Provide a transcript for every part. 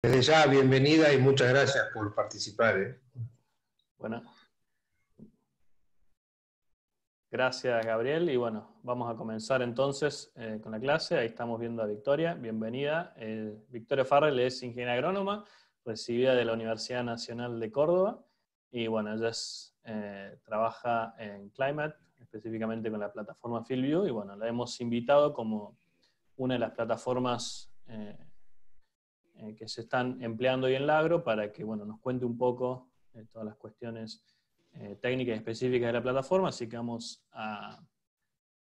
Desde ya, bienvenida y muchas gracias por participar. ¿eh? Bueno. Gracias, Gabriel. Y bueno, vamos a comenzar entonces eh, con la clase. Ahí estamos viendo a Victoria. Bienvenida. Eh, Victoria Farrell es ingeniera agrónoma, recibida de la Universidad Nacional de Córdoba. Y bueno, ella trabaja en Climate, específicamente con la plataforma FieldView. Y bueno, la hemos invitado como una de las plataformas eh, que se están empleando hoy en Lagro para que bueno, nos cuente un poco eh, todas las cuestiones eh, técnicas y específicas de la plataforma, así que vamos a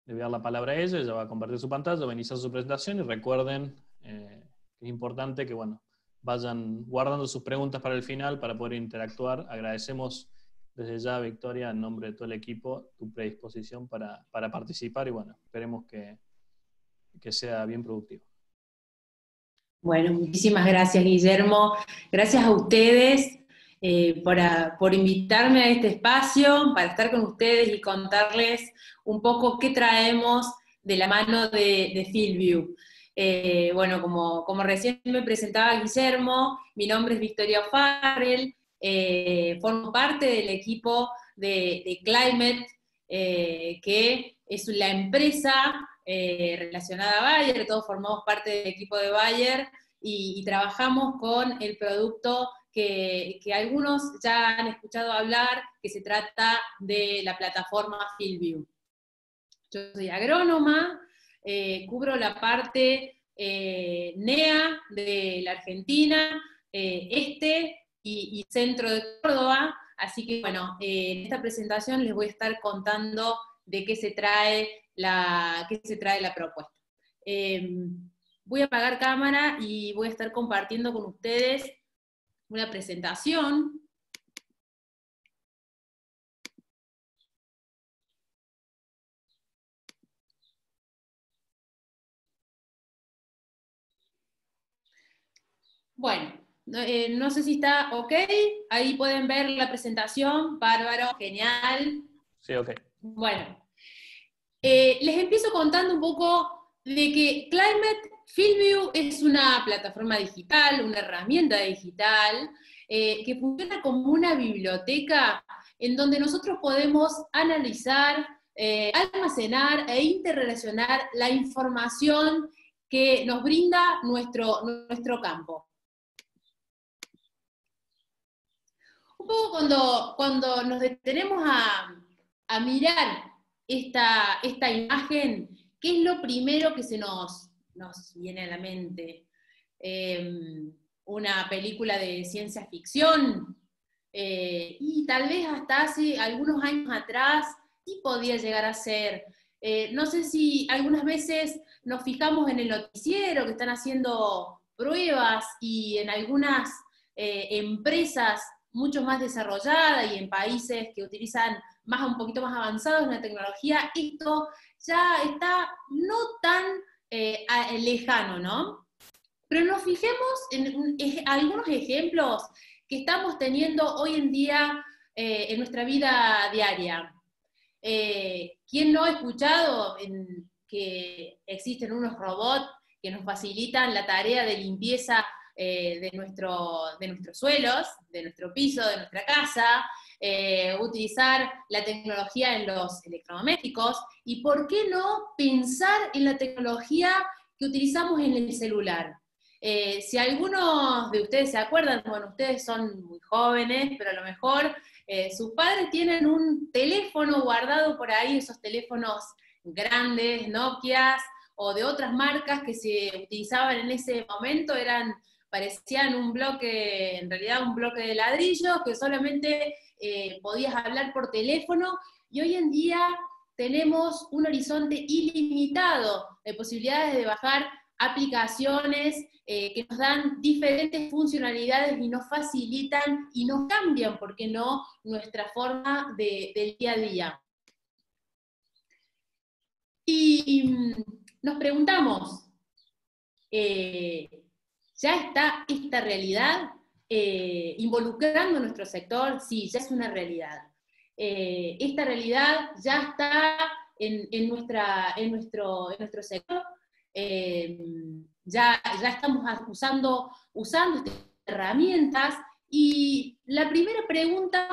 le la palabra a ella, ella va a compartir su pantalla, va a iniciar su presentación y recuerden que es importante que bueno, vayan guardando sus preguntas para el final para poder interactuar. Agradecemos desde ya, Victoria, en nombre de todo el equipo, tu predisposición para, para participar y bueno, esperemos que, que sea bien productivo. Bueno, muchísimas gracias, Guillermo. Gracias a ustedes eh, por, invitarme a este espacio, para estar con ustedes y contarles un poco qué traemos de la mano de, de Fieldview. Eh, bueno, como, como, recién me presentaba Guillermo, mi nombre es Victoria Farrell, eh, formo parte del equipo de, de Climate, que es la empresa eh, relacionada a Bayer, todos formamos parte del equipo de Bayer y, trabajamos con el producto que, algunos ya han escuchado hablar, que se trata de la plataforma FieldView. Yo soy agrónoma, eh, cubro la parte eh, NEA de la Argentina, este y, centro de Córdoba, así que bueno, en esta presentación les voy a estar contando de qué se trae la, qué se trae la propuesta. Em, voy a apagar cámara y voy a estar compartiendo con ustedes una presentación. Bueno, eh, no sé si está ok. Ahí pueden ver la presentación. Bárbaro, genial. Sí, ok. Bueno, eh, les empiezo contando un poco de que Climate FieldView es una plataforma digital, una herramienta digital, eh, que funciona como una biblioteca en donde nosotros podemos analizar, eh, almacenar e interrelacionar la información que nos brinda nuestro, nuestro campo. Un poco cuando, cuando nos detenemos a, a mirar esta, esta imagen, ¿qué es lo primero que se nos, nos viene a la mente? Em, una película de ciencia ficción, eh, y tal vez hasta hace algunos años atrás sí podía llegar a ser. Eh, no sé si algunas veces nos fijamos en el noticiero que están haciendo pruebas y en algunas eh, empresas mucho más desarrolladas y en países que utilizan más un poquito más avanzados en la tecnología, esto ya está no tan eh, lejano, ¿no? Pero nos fijemos en, algunos ejemplos que estamos teniendo hoy en día eh, en nuestra vida diaria. Eh, ¿Quién no ha escuchado que existen unos robots que nos facilitan la tarea de limpieza de, nuestro, de nuestros suelos, de nuestro piso, de nuestra casa, eh, utilizar la tecnología en los electrodomésticos y por qué no pensar en la tecnología que utilizamos en el celular. Eh, si algunos de ustedes se acuerdan, bueno, ustedes son muy jóvenes, pero a lo mejor eh, sus padres tienen un teléfono guardado por ahí, esos teléfonos grandes, Nokias o de otras marcas que se utilizaban en ese momento, eran parecían un bloque, en realidad un bloque de ladrillo, que solamente eh, podías hablar por teléfono y hoy en día tenemos un horizonte ilimitado de posibilidades de bajar aplicaciones eh, que nos dan diferentes funcionalidades y nos facilitan y nos cambian, ¿por qué no?, nuestra forma de, del día a día. Y mm, nos preguntamos, eh, ¿ya está esta realidad eh, involucrando nuestro sector, sí, ya es una realidad. Eh, esta realidad ya está en, nuestro, sector. Eh, ya, estamos usando, estas herramientas y la primera pregunta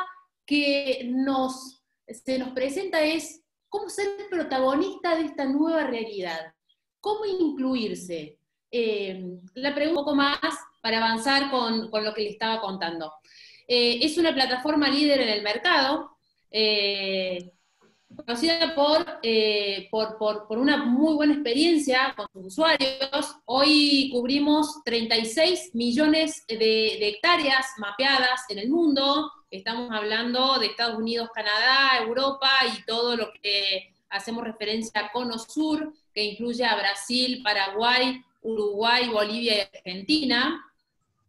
que nos, se nos presenta es, ¿cómo ser protagonista de esta nueva realidad? ¿Cómo incluirse? La pregunta un poco más para avanzar con, lo que le estaba contando. Eh, es una plataforma líder en el mercado, eh, conocida eh, por, por, una muy buena experiencia con sus usuarios. Hoy cubrimos 36 millones de, hectáreas mapeadas en el mundo. Estamos hablando de Estados Unidos, Canadá, Europa y todo lo que hacemos referencia a Cono Sur, que incluye a Brasil, Paraguay, Uruguay, Bolivia y Argentina.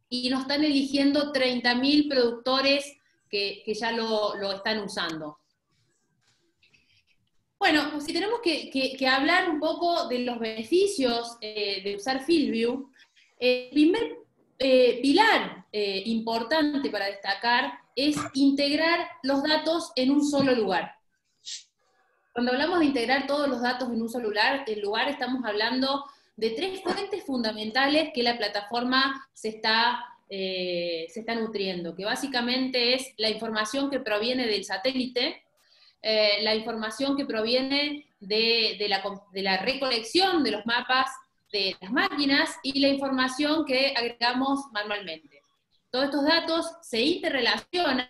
Y nos están eligiendo 30.000 productores que, ya lo, están usando. Bueno, si tenemos que, hablar un poco de los beneficios eh, de usar FieldView, el primer eh, pilar eh, importante para destacar es integrar los datos en un solo lugar. Cuando hablamos de integrar todos los datos en un solo lugar, lugar estamos hablando de tres fuentes fundamentales que la plataforma se está, se está nutriendo, que básicamente es la información que proviene del satélite, eh, la información que proviene de, la, recolección de los mapas de las máquinas y la información que agregamos manualmente. Todos estos datos se interrelacionan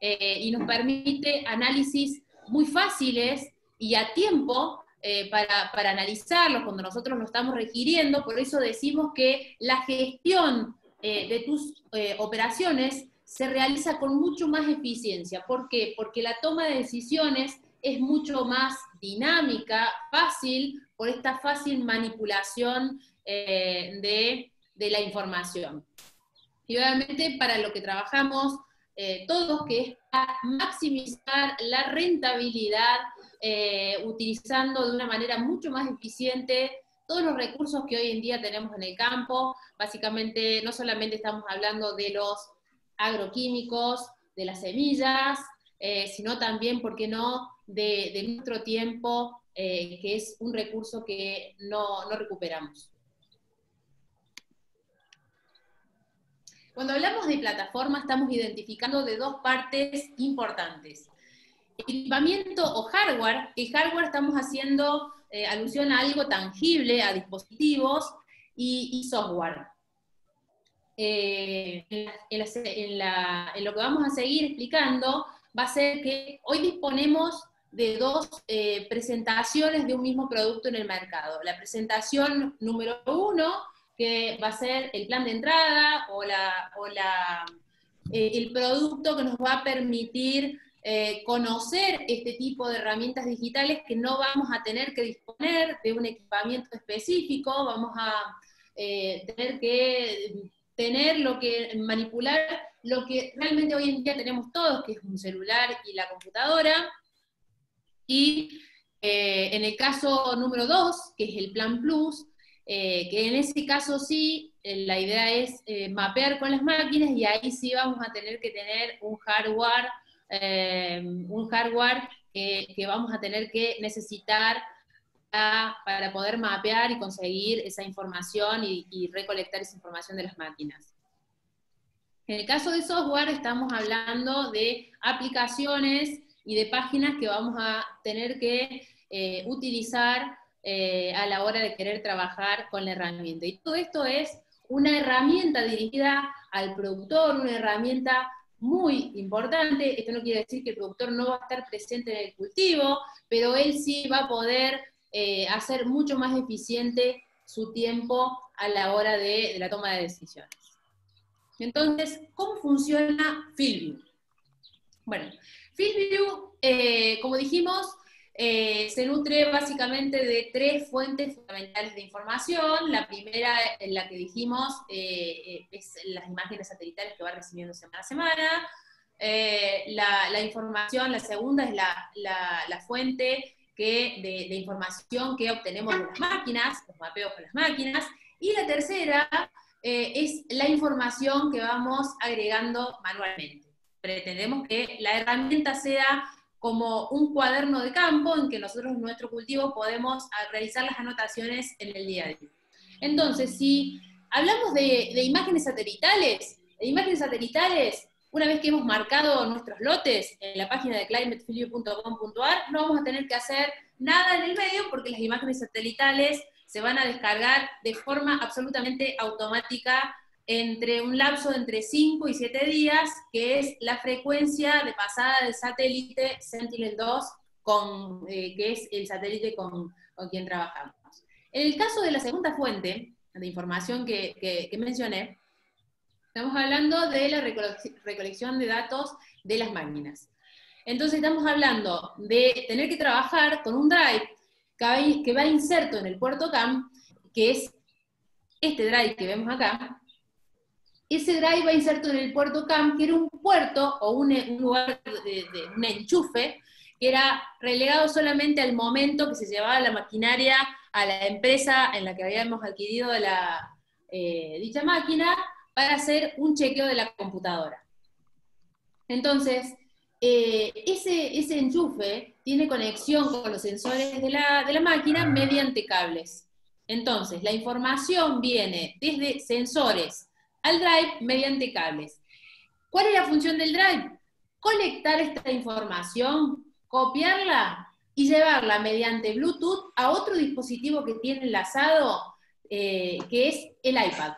eh, y nos permite análisis muy fáciles y a tiempo eh, para, para, analizarlos cuando nosotros lo estamos requiriendo, por eso decimos que la gestión de tus operaciones se realiza con mucho más eficiencia. ¿Por qué? Porque la toma de decisiones es mucho más dinámica, fácil, por esta fácil manipulación eh, de, la información. Y obviamente para lo que trabajamos eh, todos, que es maximizar la rentabilidad, eh, utilizando de una manera mucho más eficiente todos los recursos que hoy en día tenemos en el campo. Básicamente, no solamente estamos hablando de los agroquímicos, de las semillas, eh, sino también, ¿por qué no?, de, nuestro tiempo, eh, que es un recurso que no, recuperamos. Cuando hablamos de plataforma, estamos identificando de dos partes importantes. Equipamiento o hardware, el hardware estamos haciendo eh, alusión a algo tangible, a dispositivos, y software. Eh, en, lo que vamos a seguir explicando, va a ser que hoy disponemos de dos eh, presentaciones de un mismo producto en el mercado. La presentación número uno, que va a ser el plan de entrada o, la, o la, el producto que nos va a permitir conocer este tipo de herramientas digitales que no vamos a tener que disponer de un equipamiento específico, vamos a tener que tener lo que, manipular lo que realmente hoy en día tenemos todos, que es un celular y la computadora. Y eh, en el caso número dos, que es el Plan Plus, eh, que en ese caso sí, eh, la idea es mapear con las máquinas y ahí sí vamos a tener que tener un hardware, un hardware que vamos a tener que necesitar para poder mapear y conseguir esa información y, recolectar esa información de las máquinas. En el caso de software estamos hablando de aplicaciones y de páginas que vamos a tener que eh, utilizar eh, a la hora de querer trabajar con la herramienta. Y todo esto es una herramienta dirigida al productor, una herramienta muy importante. Esto no quiere decir que el productor no va a estar presente en el cultivo, pero él sí va a poder eh, hacer mucho más eficiente su tiempo a la hora de, la toma de decisiones. Entonces, ¿cómo funciona FieldView? Bueno, FieldView, eh, como dijimos, eh, se nutre básicamente de tres fuentes fundamentales de información. La primera, en la que dijimos, es las imágenes satelitales que va recibiendo semana a semana. La, información, la segunda es la, la fuente que, de, información que obtenemos de las máquinas, los mapeos con las máquinas, y la tercera eh, es la información que vamos agregando manualmente. Pretendemos que la herramienta sea como un cuaderno de campo en que nosotros en nuestro cultivo podemos realizar las anotaciones en el día a día. Entonces, si hablamos de, imágenes satelitales, de imágenes satelitales, una vez que hemos marcado nuestros lotes en la página de climatefilio.com.ar, no vamos a tener que hacer nada en el medio porque las imágenes satelitales se van a descargar de forma absolutamente automática entre un lapso de entre 5 y 7 días, que es la frecuencia de pasada del satélite Sentinel-2, con, eh, que es el satélite con, quien trabajamos. En el caso de la segunda fuente de información que, mencioné, estamos hablando de la recolección de datos de las máquinas. Entonces estamos hablando de tener que trabajar con un drive que va inserto en el puerto CAM, que es este drive que vemos acá, ese drive va inserto en el puerto CAM, que era un puerto o un, lugar de, un enchufe, que era relegado solamente al momento que se llevaba la maquinaria a la empresa en la que habíamos adquirido eh, dicha máquina para hacer un chequeo de la computadora. Entonces, eh, ese, ese enchufe tiene conexión con los sensores de la, de la máquina mediante cables. Entonces, la información viene desde sensores al drive mediante cables. ¿Cuál es la función del drive? Conectar esta información, copiarla y llevarla mediante Bluetooth a otro dispositivo que tiene enlazado, eh, que es el iPad.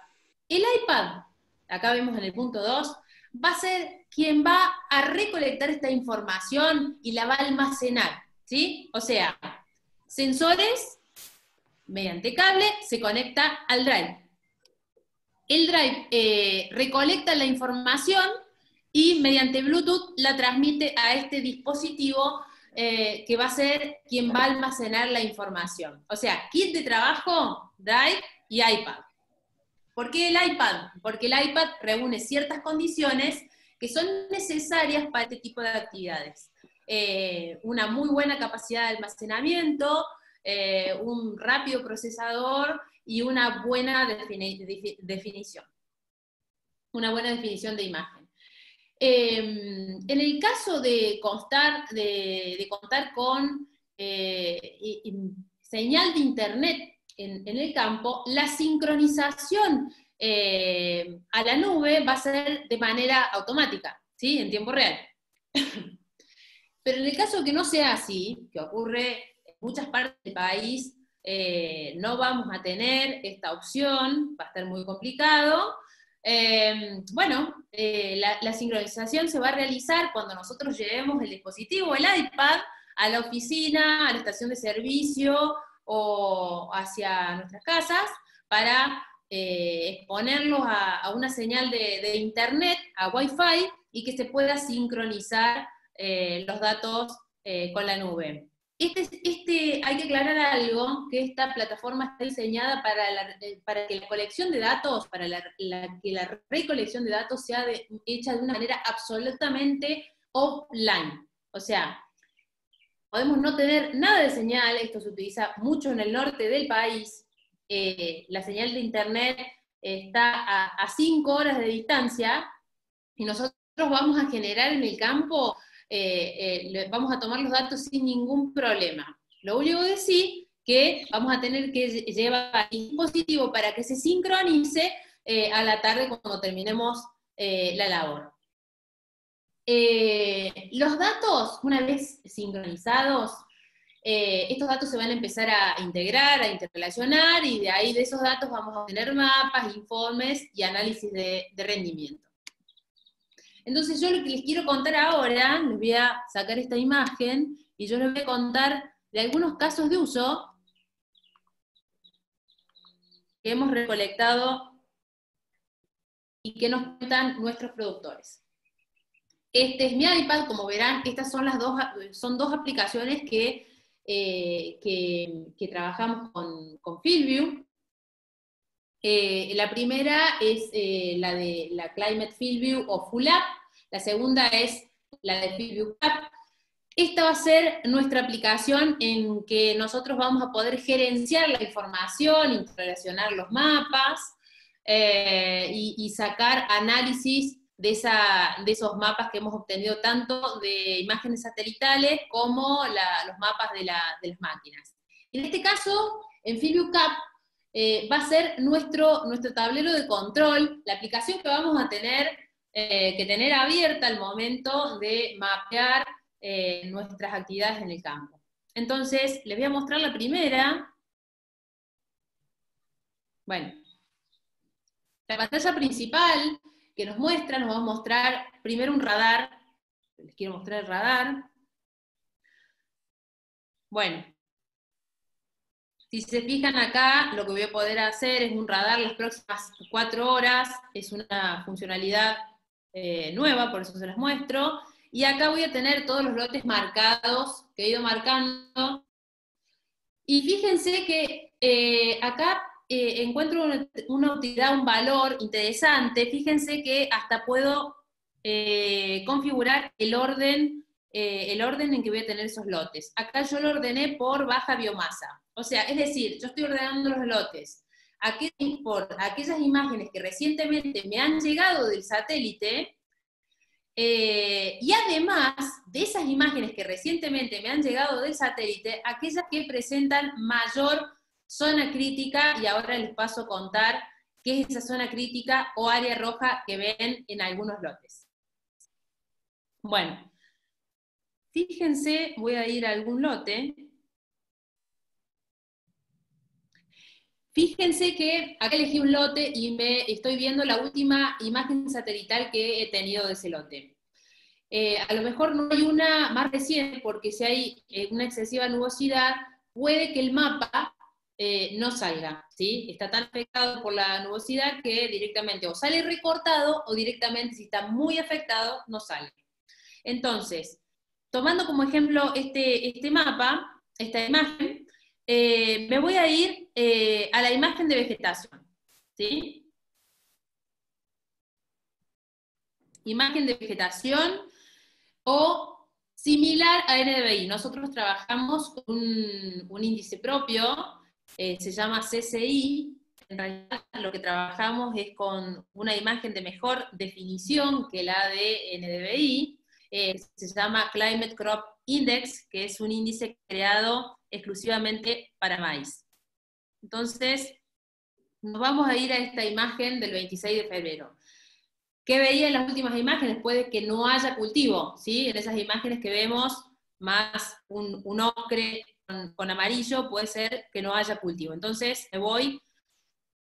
El iPad, acá vemos en el punto 2, va a ser quien va a recolectar esta información y la va a almacenar, ¿sí? O sea, sensores, mediante cable, se conecta al drive el drive eh, recolecta la información y mediante Bluetooth la transmite a este dispositivo eh, que va a ser quien va a almacenar la información. O sea, kit de trabajo, drive y iPad. ¿Por qué el iPad? Porque el iPad reúne ciertas condiciones que son necesarias para este tipo de actividades. Eh, una muy buena capacidad de almacenamiento, un rápido procesador y una buena definición. Una buena definición de imagen. Em, en el caso de, constar, de, contar con eh, señal de Internet en, el campo, la sincronización eh, a la nube va a ser de manera automática, ¿sí? en tiempo real. Pero en el caso que no sea así, que ocurre en muchas partes del país, eh, no vamos a tener esta opción, va a estar muy complicado. Eh, bueno, eh, la, sincronización se va a realizar cuando nosotros llevemos el dispositivo, el iPad, a la oficina, a la estación de servicio o hacia nuestras casas para exponerlos a, una señal de, de, internet, a Wi-Fi, y que se pueda sincronizar los datos con la nube. Este, este, hay que aclarar algo, que esta plataforma está diseñada para, eh, para que la colección de datos, para que la recolección de datos sea hecha de una manera absolutamente offline. O sea, podemos no tener nada de señal, esto se utiliza mucho en el norte del país, eh, la señal de internet está a 5 horas de distancia y nosotros vamos a generar en el campo eh, eh, vamos a tomar los datos sin ningún problema. Lo único que sí, que vamos a tener que llevar el dispositivo para que se sincronice eh, a la tarde cuando terminemos la labor. los datos, una vez sincronizados, estos datos se van a empezar a integrar, a interrelacionar, y de ahí de esos datos vamos a tener mapas, informes y análisis de rendimiento. Entonces yo lo que les quiero contar ahora, les voy a sacar esta imagen y yo les voy a contar de algunos casos de uso que hemos recolectado y que nos cuentan nuestros productores. Este es mi iPad, como verán, estas son las dos, son dos aplicaciones que, eh, que, trabajamos con, con FieldView. Eh, la primera es eh, la de la Climate FieldView o Full App, la segunda es la de FieldView Esta va a ser nuestra aplicación en que nosotros vamos a poder gerenciar la información, interrelacionar los mapas eh, y, sacar análisis de, esos mapas que hemos obtenido tanto de imágenes satelitales como los mapas de, las máquinas. En este caso, en FieldView eh, va a ser nuestro, nuestro tablero de control, la aplicación que vamos a tener eh, que tener abierta al momento de mapear eh, nuestras actividades en el campo. Entonces, les voy a mostrar la primera. Bueno, la pantalla principal que nos muestra, nos va a mostrar primero un radar. Les quiero mostrar el radar. Bueno, si se fijan acá, lo que voy a poder hacer es un radar las próximas cuatro horas, es una funcionalidad eh, nueva, por eso se las muestro. Y acá voy a tener todos los lotes marcados que he ido marcando. Y fíjense que eh, acá eh, encuentro una, utilidad, un valor interesante. Fíjense que hasta puedo configurar el orden, el orden en que voy a tener esos lotes. Acá yo lo ordené por baja biomasa. O sea, es decir, yo estoy ordenando los lotes. Por aquellas imágenes que recientemente me han llegado del satélite, eh, y además de esas imágenes que recientemente me han llegado del satélite, aquellas que presentan mayor zona crítica, y ahora les paso a contar qué es esa zona crítica o área roja que ven en algunos lotes. Bueno, fíjense, voy a ir a algún lote, Fíjense que acá elegí un lote y me estoy viendo la última imagen satelital que he tenido de ese lote. Eh, a lo mejor no hay una más reciente porque si hay eh, una excesiva nubosidad, puede que el mapa eh, no salga, ¿sí? Está tan afectado por la nubosidad que directamente o sale recortado o directamente si está muy afectado no sale. Entonces, tomando como ejemplo este, este mapa, esta imagen, me voy a ir eh, a la imagen de vegetación. ¿sí? Imagen de vegetación o similar a NDVI. Nosotros trabajamos con un, índice propio, eh, se llama CCI. En realidad lo que trabajamos es con una imagen de mejor definición que la de NDVI. se llama Climate Crop Index, que es un índice creado exclusivamente para maíz. Entonces, nos vamos a ir a esta imagen del 26 de febrero. ¿Qué veía en las últimas imágenes? Puede que no haya cultivo, ¿sí? En esas imágenes que vemos más un, ocre con, amarillo, puede ser que no haya cultivo. Entonces, me voy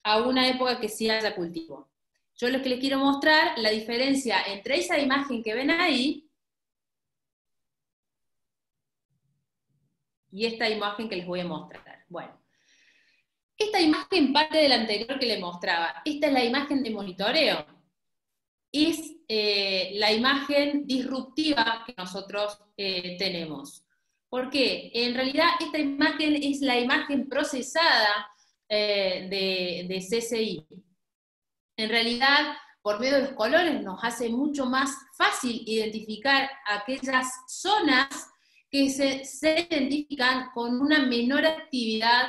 a una época que sí haya cultivo. Yo lo que les quiero mostrar, la diferencia entre esa imagen que ven ahí y esta imagen que les voy a mostrar. Bueno, esta imagen parte de la anterior que les mostraba. Esta es la imagen de monitoreo. Es eh, la imagen disruptiva que nosotros eh, tenemos. ¿Por qué? En realidad esta imagen es la imagen procesada eh, de, de CCI. En realidad, por medio de los colores nos hace mucho más fácil identificar aquellas zonas que se, identifican con una menor actividad,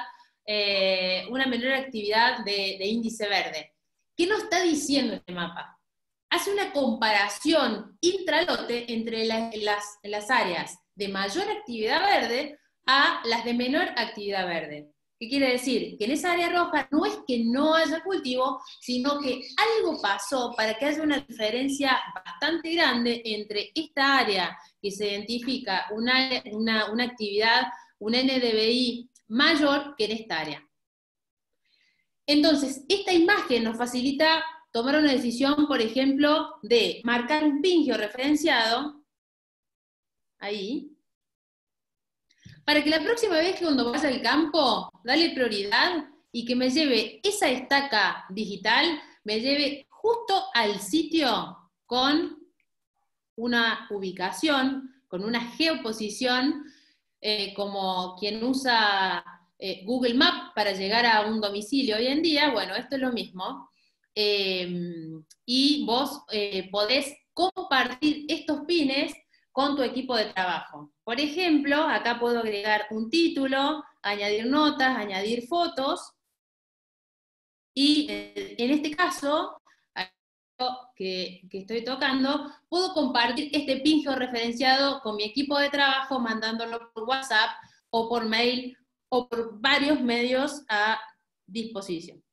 eh, una menor actividad de, índice verde. ¿Qué nos está diciendo este mapa? Hace una comparación intralote entre las, áreas de mayor actividad verde a las de menor actividad verde. ¿Qué quiere decir? Que en esa área roja no es que no haya cultivo, sino que algo pasó para que haya una diferencia bastante grande entre esta área que se identifica una, una, actividad, un NDBI mayor que en esta área. Entonces, esta imagen nos facilita tomar una decisión, por ejemplo, de marcar un pin referenciado, ahí, para que la próxima vez que cuando vaya al campo, dale prioridad y que me lleve esa estaca digital, me lleve justo al sitio con una ubicación, con una geoposición, eh, como quien usa eh, Google Maps para llegar a un domicilio hoy en día, bueno, esto es lo mismo. Em, y vos eh, podés compartir estos pines con tu equipo de trabajo. Por ejemplo, acá puedo agregar un título, añadir notas, añadir fotos, y en este caso, que, estoy tocando, puedo compartir este pin referenciado con mi equipo de trabajo, mandándolo por WhatsApp o por mail o por varios medios a disposición.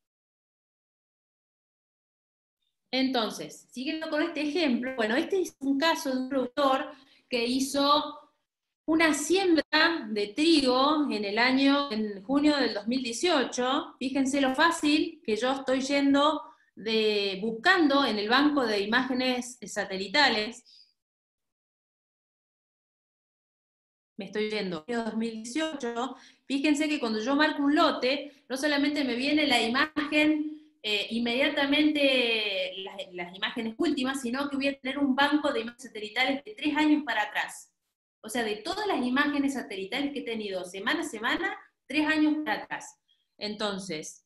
Entonces, siguiendo con este ejemplo, bueno, este es un caso de un productor que hizo una siembra de trigo en el año, en junio del 2018. Fíjense lo fácil que yo estoy yendo de, buscando en el banco de imágenes satelitales. Me estoy yendo en 2018. Fíjense que cuando yo marco un lote, no solamente me viene la imagen eh, inmediatamente las, imágenes últimas, sino que voy a tener un banco de imágenes satelitales de tres años para atrás. O sea, de todas las imágenes satelitales que he tenido semana a semana, tres años para atrás. Entonces,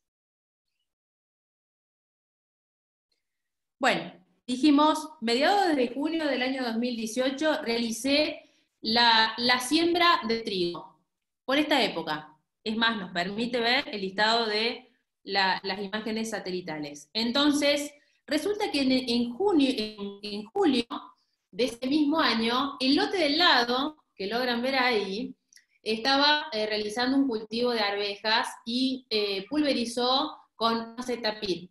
bueno, dijimos, mediados de junio del año 2018 realicé la, siembra de trigo, por esta época. Es más, nos permite ver el listado de las imágenes satelitales. Entonces, resulta que en, junio, en, julio de ese mismo año, el lote del lado, que logran ver ahí, estaba eh, realizando un cultivo de arvejas y eh, pulverizó con acetapid.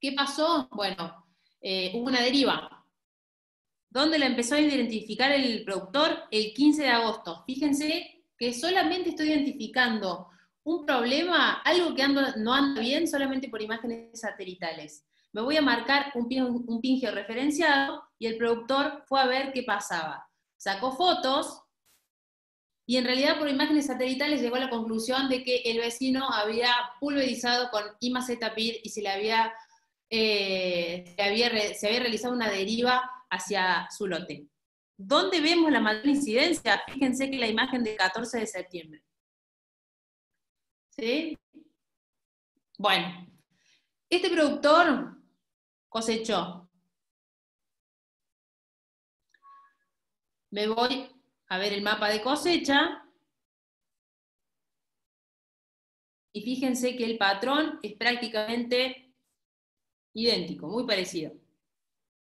¿Qué pasó? Bueno, eh, hubo una deriva. ¿Dónde la empezó a identificar el productor? El 15 de agosto. Fíjense que solamente estoy identificando un problema, algo que no anda bien solamente por imágenes satelitales. Me voy a marcar un, un pin georreferenciado y el productor fue a ver qué pasaba. Sacó fotos y en realidad por imágenes satelitales llegó a la conclusión de que el vecino había pulverizado con imacetapid y se le había, eh, se había, se había realizado una deriva hacia su lote. ¿Dónde vemos la mayor incidencia? Fíjense que la imagen del 14 de septiembre. Bueno, este productor cosechó. Me voy a ver el mapa de cosecha. Y fíjense que el patrón es prácticamente idéntico, muy parecido.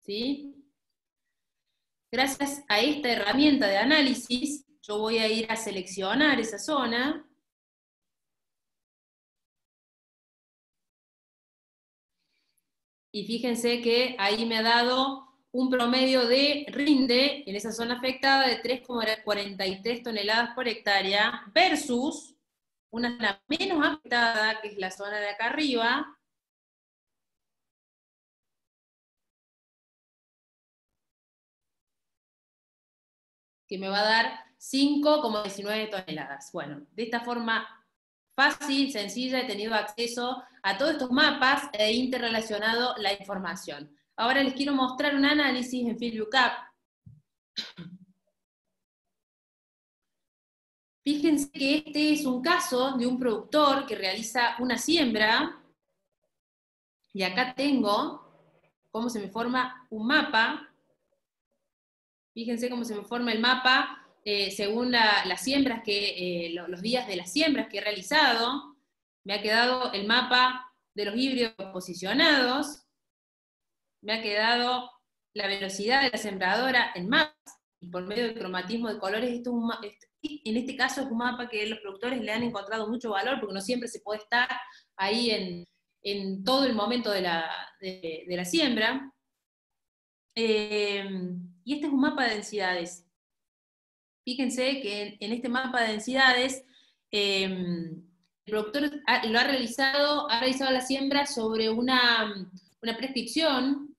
¿Sí? Gracias a esta herramienta de análisis, yo voy a ir a seleccionar esa zona y fíjense que ahí me ha dado un promedio de rinde en esa zona afectada de 3,43 toneladas por hectárea versus una zona menos afectada, que es la zona de acá arriba, que me va a dar 5,19 toneladas. Bueno, de esta forma fácil, sencilla, he tenido acceso a todos estos mapas e interrelacionado la información. Ahora les quiero mostrar un análisis en FieldViewCap. Fíjense que este es un caso de un productor que realiza una siembra, y acá tengo cómo se me forma un mapa. Fíjense cómo se me forma el mapa eh, según las siembras que, eh, los días de las siembras que he realizado, me ha quedado el mapa de los híbridos posicionados, me ha quedado la velocidad de la sembradora en mapas, y por medio del cromatismo de colores, esto en este caso es un mapa que los productores le han encontrado mucho valor, porque no siempre se puede estar ahí en, todo el momento de la, de, la siembra. Eh, y este es un mapa de densidades. Fíjense que en, este mapa de densidades, em, el productor lo ha realizado, ha realizado la siembra sobre una, prescripción,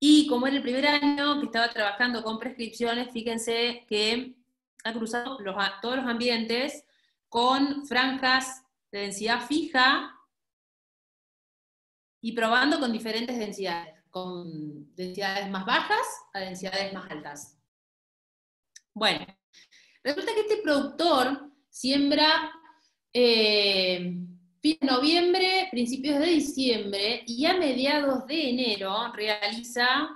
y como era el primer año que estaba trabajando con prescripciones, fíjense que ha cruzado todos los ambientes con franjas de densidad fija y probando con diferentes densidades con densidades más bajas a densidades más altas. Bueno, resulta que este productor siembra eh, fin de noviembre, principios de diciembre, y a mediados de enero realiza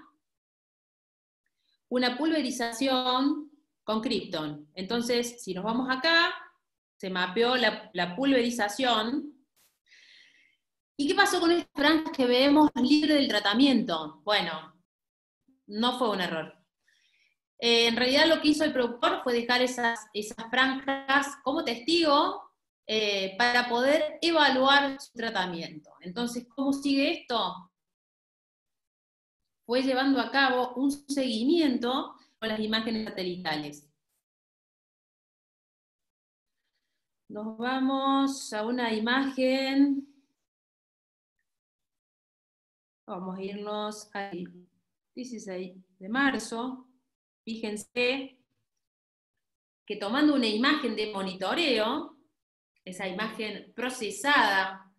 una pulverización con Krypton. Entonces, si nos vamos acá, se mapeó la, la pulverización ¿Y qué pasó con estas franjas que vemos libre del tratamiento? Bueno, no fue un error. Eh, en realidad lo que hizo el productor fue dejar esas, esas franjas como testigo eh, para poder evaluar su tratamiento. Entonces, ¿cómo sigue esto? Fue llevando a cabo un seguimiento con las imágenes satelitales. Nos vamos a una imagen. Vamos a irnos al 16 de marzo. Fíjense que tomando una imagen de monitoreo, esa imagen procesada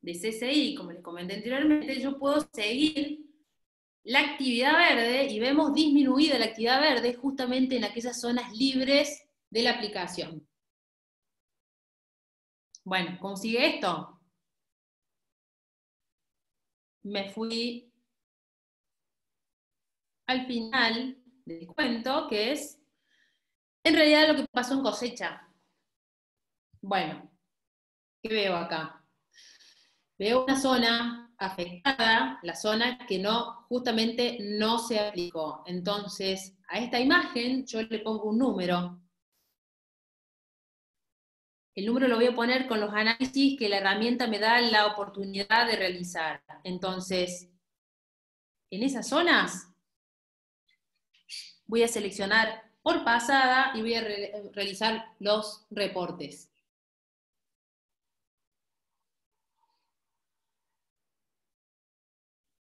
de CCI, como les comenté anteriormente, yo puedo seguir la actividad verde y vemos disminuida la actividad verde justamente en aquellas zonas libres de la aplicación. Bueno, ¿cómo sigue esto? Me fui al final del cuento, que es en realidad lo que pasó en cosecha. Bueno, ¿qué veo acá? Veo una zona afectada, la zona que no, justamente no se aplicó. Entonces, a esta imagen yo le pongo un número, el número lo voy a poner con los análisis que la herramienta me da la oportunidad de realizar. Entonces, en esas zonas voy a seleccionar por pasada y voy a realizar los reportes.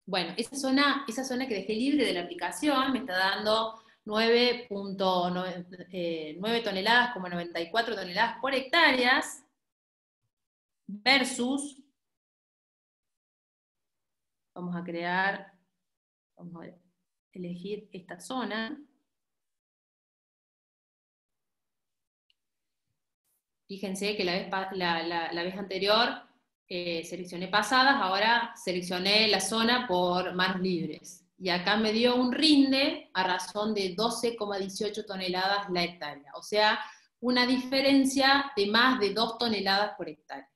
Bueno, esa zona, esa zona que dejé libre de la aplicación me está dando 9.9 eh, toneladas como 94 toneladas por hectáreas versus, vamos a crear, vamos a elegir esta zona, Fíjense que la vez, la, vez anterior eh, seleccioné pasadas, ahora seleccioné la zona por manos libres y acá me dio un rinde a razón de 12,18 toneladas la hectárea, o sea, una diferencia de más de 2 toneladas por hectárea.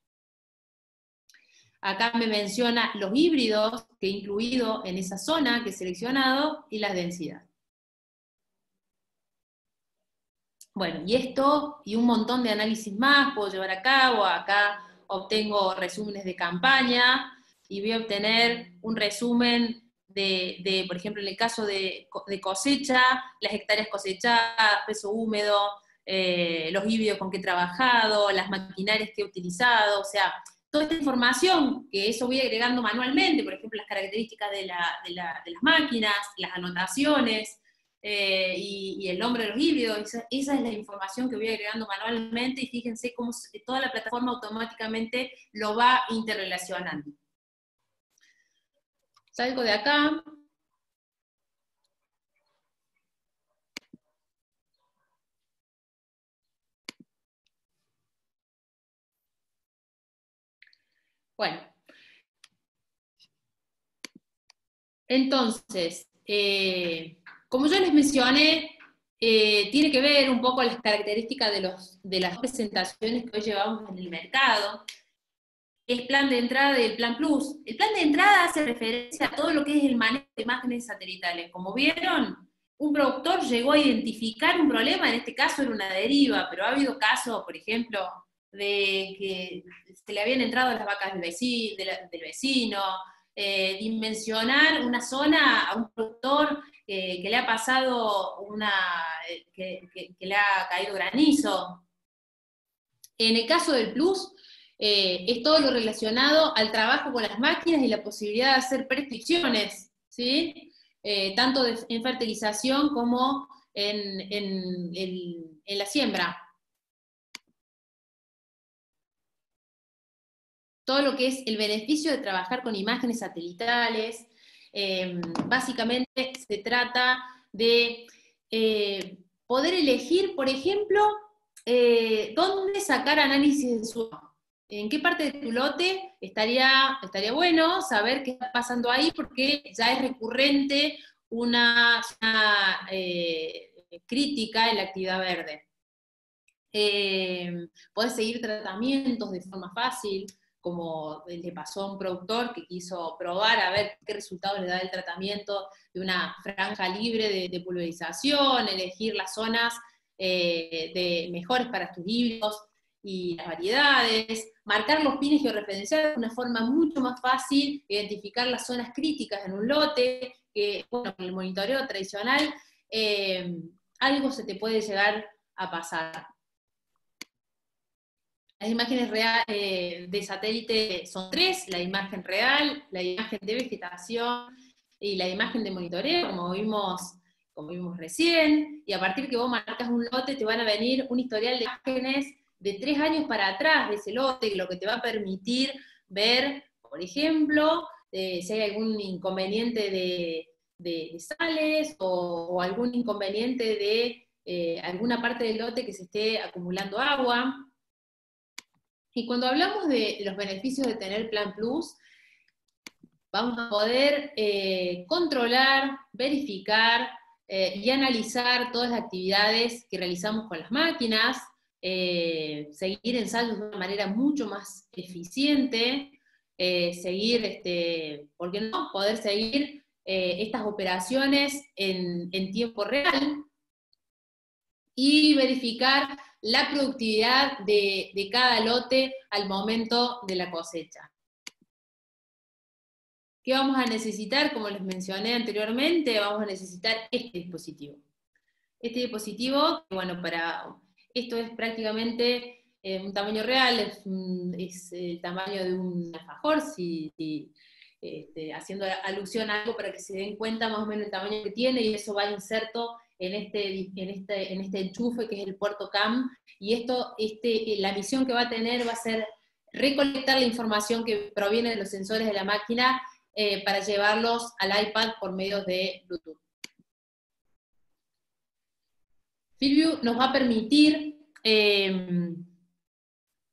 Acá me menciona los híbridos que he incluido en esa zona que he seleccionado y las densidades. Bueno, y esto y un montón de análisis más puedo llevar a cabo. Acá obtengo resúmenes de campaña y voy a obtener un resumen de, por ejemplo, en el caso de, cosecha, las hectáreas cosechadas, peso húmedo, eh, los híbridos con que he trabajado, las maquinarias que he utilizado, o sea, toda esta información que eso voy agregando manualmente, por ejemplo, las características de, las máquinas, las anotaciones eh, y, el nombre de los híbridos, esa, esa, es la información que voy agregando manualmente y fíjense cómo toda la plataforma automáticamente lo va interrelacionando. Salgo de acá. Bueno. Entonces, eh, como yo les mencioné, eh, tiene que ver un poco las características de, los, de las presentaciones que hoy llevamos en el mercado es plan de entrada y el plan plus. El plan de entrada hace referencia a todo lo que es el manejo de imágenes satelitales. Como vieron, un productor llegó a identificar un problema, en este caso era una deriva, pero ha habido casos, por ejemplo, de que se le habían entrado las vacas del vecino, eh, dimensionar una zona a un productor que le ha pasado una, eh, que le ha caído granizo. En el caso del plus, eh, es todo lo relacionado al trabajo con las máquinas y la posibilidad de hacer prescripciones, ¿sí? Eh, tanto en fertilización como en, la siembra. Todo lo que es el beneficio de trabajar con imágenes satelitales, eh, básicamente se trata de poder elegir, por ejemplo, dónde sacar análisis de suelo en qué parte de tu lote estaría, estaría bueno saber qué está pasando ahí, porque ya es recurrente una, eh, crítica en la actividad verde. Eh, seguir tratamientos de forma fácil, como le pasó a un productor que quiso probar a ver qué resultados le da el tratamiento de una franja libre de, pulverización, elegir las zonas eh, de mejores para tus híbridos y las variedades, marcar los pines georreferenciales de una forma mucho más fácil, identificar las zonas críticas en un lote, que bueno, con el monitoreo tradicional eh, algo se te puede llegar a pasar. Las imágenes real, eh, de satélite son tres, la imagen real, la imagen de vegetación y la imagen de monitoreo, como vimos, como vimos recién, y a partir que vos marcas un lote te van a venir un historial de imágenes de tres años para atrás de ese lote, lo que te va a permitir ver, por ejemplo, eh, si hay algún inconveniente de, sales o, algún inconveniente de eh, alguna parte del lote que se esté acumulando agua. Y cuando hablamos de los beneficios de tener Plan Plus, vamos a poder eh, controlar, verificar y analizar todas las actividades que realizamos con las máquinas, eh, seguir ensayos de una manera mucho más eficiente, seguir, este, ¿por qué no? Poder seguir estas operaciones en, en tiempo real y verificar la productividad de, cada lote al momento de la cosecha. ¿Qué vamos a necesitar? Como les mencioné anteriormente, vamos a necesitar este dispositivo. Este dispositivo, bueno, para esto es prácticamente eh, un tamaño real, es, el tamaño de un alfajor, si, este, haciendo alusión a algo para que se den cuenta más o menos el tamaño que tiene, y eso va inserto en este, este, este enchufe que es el puerto CAM, y esto, este, la misión que va a tener va a ser recolectar la información que proviene de los sensores de la máquina eh, para llevarlos al iPad por medio de Bluetooth. FieldView nos va a permitir eh,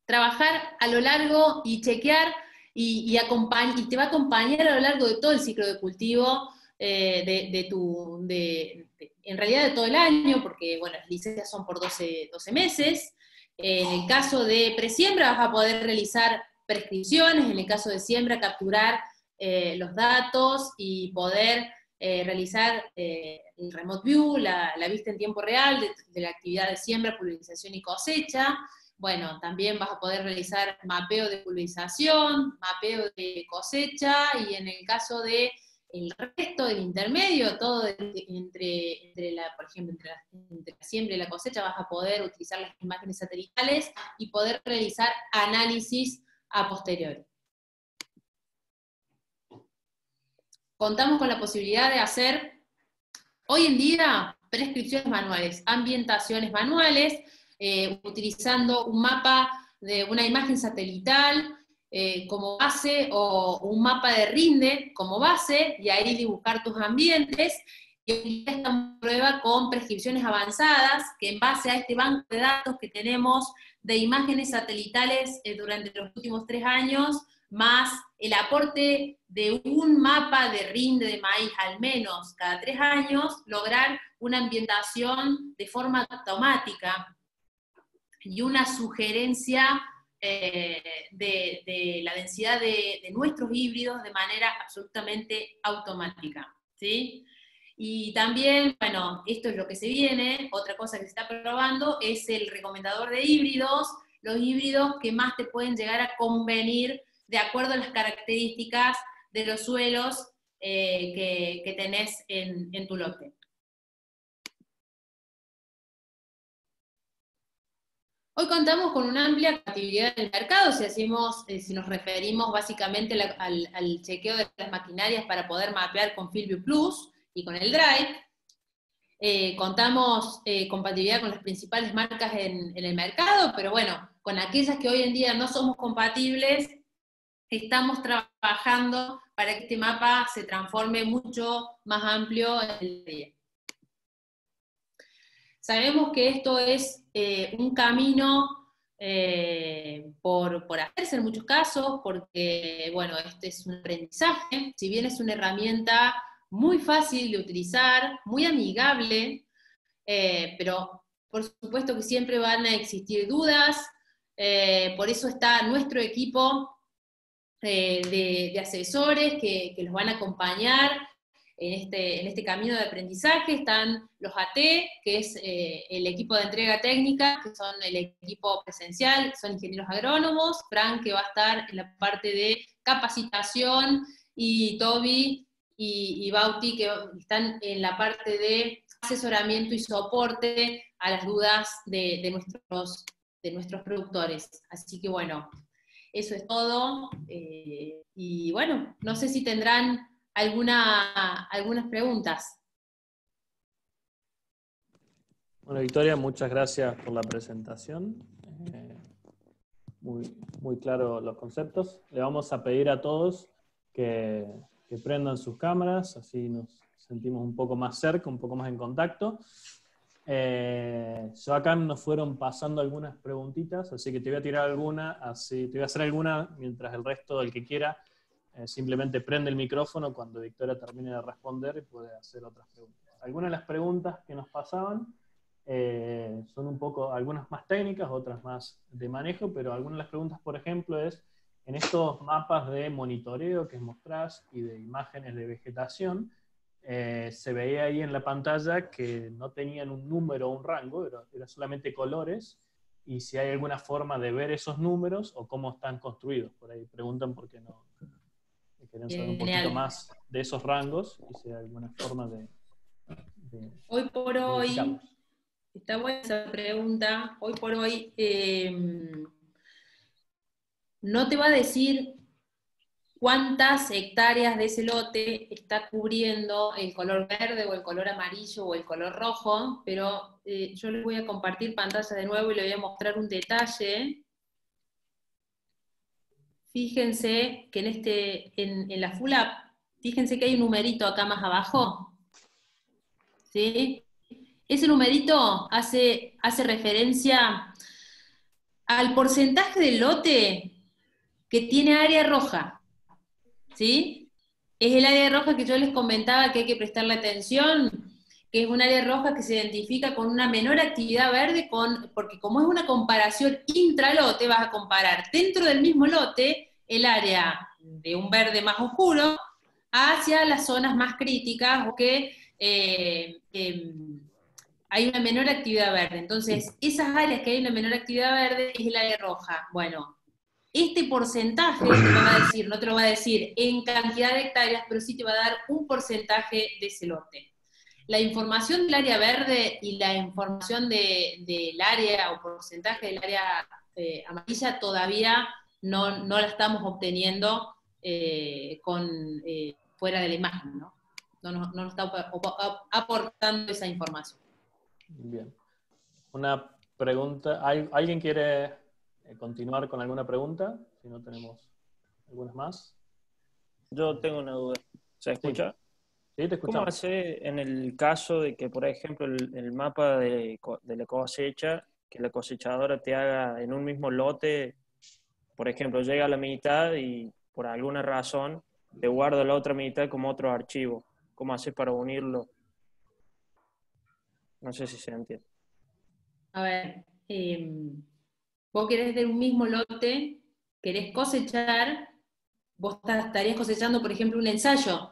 trabajar a lo largo y chequear y, y, te va a acompañar a lo largo de todo el ciclo de cultivo eh, de, tu, de, en realidad de todo el año, porque bueno, las licencias son por 12, 12 meses. En el caso de presiembra vas a poder realizar prescripciones, en el caso de siembra capturar eh, los datos y poder eh, realizar el remote view, la, vista en tiempo real de, la actividad de siembra, pulverización y cosecha. Bueno, también vas a poder realizar mapeo de pulverización, mapeo de cosecha y en el caso de el resto del intermedio, todo entre, la, por ejemplo, entre la, siembra y la cosecha, vas a poder utilizar las imágenes satelitales y poder realizar análisis a posteriori. Contamos con la posibilidad de hacer, hoy en día, prescripciones manuales, ambientaciones manuales, eh, utilizando un mapa de una imagen satelital, eh, como base o un mapa de rinde como base y ahí dibujar tus ambientes y esta prueba con prescripciones avanzadas que en base a este banco de datos que tenemos de imágenes satelitales eh, durante los últimos tres años, más el aporte de un mapa de rinde de maíz al menos cada tres años, lograr una ambientación de forma automática y una sugerencia eh, de, la densidad de, nuestros híbridos de manera absolutamente automática. ¿sí? Y también, bueno, esto es lo que se viene, otra cosa que se está probando es el recomendador de híbridos, los híbridos que más te pueden llegar a convenir de acuerdo a las características de los suelos eh, que, tenés en tu lote. Hoy contamos con una amplia compatibilidad en el mercado, si, hacemos, eh, si nos referimos básicamente al, chequeo de las maquinarias para poder mapear con FieldView Plus y con el Drive. Eh, contamos eh, compatibilidad con las principales marcas en, el mercado, pero bueno, con aquellas que hoy en día no somos compatibles, estamos trabajando para que este mapa se transforme mucho más amplio en el día. Sabemos que esto es eh, un camino eh, por, hacerse en muchos casos, porque, bueno, este es un aprendizaje, si bien es una herramienta muy fácil de utilizar, muy amigable, eh, pero por supuesto que siempre van a existir dudas, por eso está nuestro equipo eh, de, asesores que, los van a acompañar en este, en este camino de aprendizaje. Están los AT, que es eh, el equipo de entrega técnica, que son el equipo presencial, son ingenieros agrónomos. Frank, que va a estar en la parte de capacitación, y Toby y, Bauti, que están en la parte de asesoramiento y soporte a las dudas de, nuestros, de nuestros productores. Así que bueno, eso es todo. Eh, y bueno, no sé si tendrán alguna, algunas preguntas. Bueno, Victoria, muchas gracias por la presentación. Eh, muy, muy claro los conceptos. Le vamos a pedir a todos que, que prendan sus cámaras, así nos sentimos un poco más cerca, un poco más en contacto. Eh, yo acá nos fueron pasando algunas preguntitas, así que te voy a tirar alguna, así te voy a hacer alguna, mientras el resto, el que quiera, eh, simplemente prende el micrófono cuando Victoria termine de responder y puede hacer otras preguntas. Algunas de las preguntas que nos pasaban eh, son un poco, algunas más técnicas, otras más de manejo, pero algunas de las preguntas, por ejemplo, es en estos mapas de monitoreo que mostrás y de imágenes de vegetación, eh, se veía ahí en la pantalla que no tenían un número o un rango, eran solamente colores, y si hay alguna forma de ver esos números o cómo están construidos. Por ahí preguntan por qué no. Quieren saber un poquito más de esos rangos y si hay alguna forma de. hoy por hoy, está buena esa pregunta. Hoy por hoy, eh, no te va a decir cuántas hectáreas de ese lote está cubriendo el color verde o el color amarillo o el color rojo, pero eh, yo les voy a compartir pantalla de nuevo y les voy a mostrar un detalle. Fíjense que en, este, en, la full app, fíjense que hay un numerito acá más abajo. ¿Sí? Ese numerito hace, hace referencia al porcentaje del lote que tiene área roja. ¿Sí? Es el área roja que yo les comentaba que hay que prestarle atención, que es un área roja que se identifica con una menor actividad verde, con, porque como es una comparación intralote, vas a comparar dentro del mismo lote el área de un verde más oscuro hacia las zonas más críticas o que eh, em, hay una menor actividad verde. Entonces, esas áreas que hay una menor actividad verde es el área roja. Bueno, este porcentaje te no te lo va a decir en cantidad de hectáreas, pero sí te va a dar un porcentaje de ese lote. La información del área verde y la información del área o porcentaje del área eh, amarilla todavía no, la estamos obteniendo eh, con, eh, fuera de la imagen, ¿no? No nos, no nos está aportando esa información. Bien. Una pregunta, ¿alguien quiere eh, continuar con alguna pregunta, si no tenemos algunas más. Yo tengo una duda. ¿Se escucha? Sí, te ¿Cómo hace en el caso de que, por ejemplo, el, mapa de, la cosecha, que la cosechadora te haga en un mismo lote, por ejemplo, llega a la mitad y por alguna razón te guarda la otra mitad como otro archivo? ¿Cómo haces para unirlo? No sé si se entiende. A ver, eh, Vos querés de un mismo lote, querés cosechar, vos estarías cosechando, por ejemplo, un ensayo.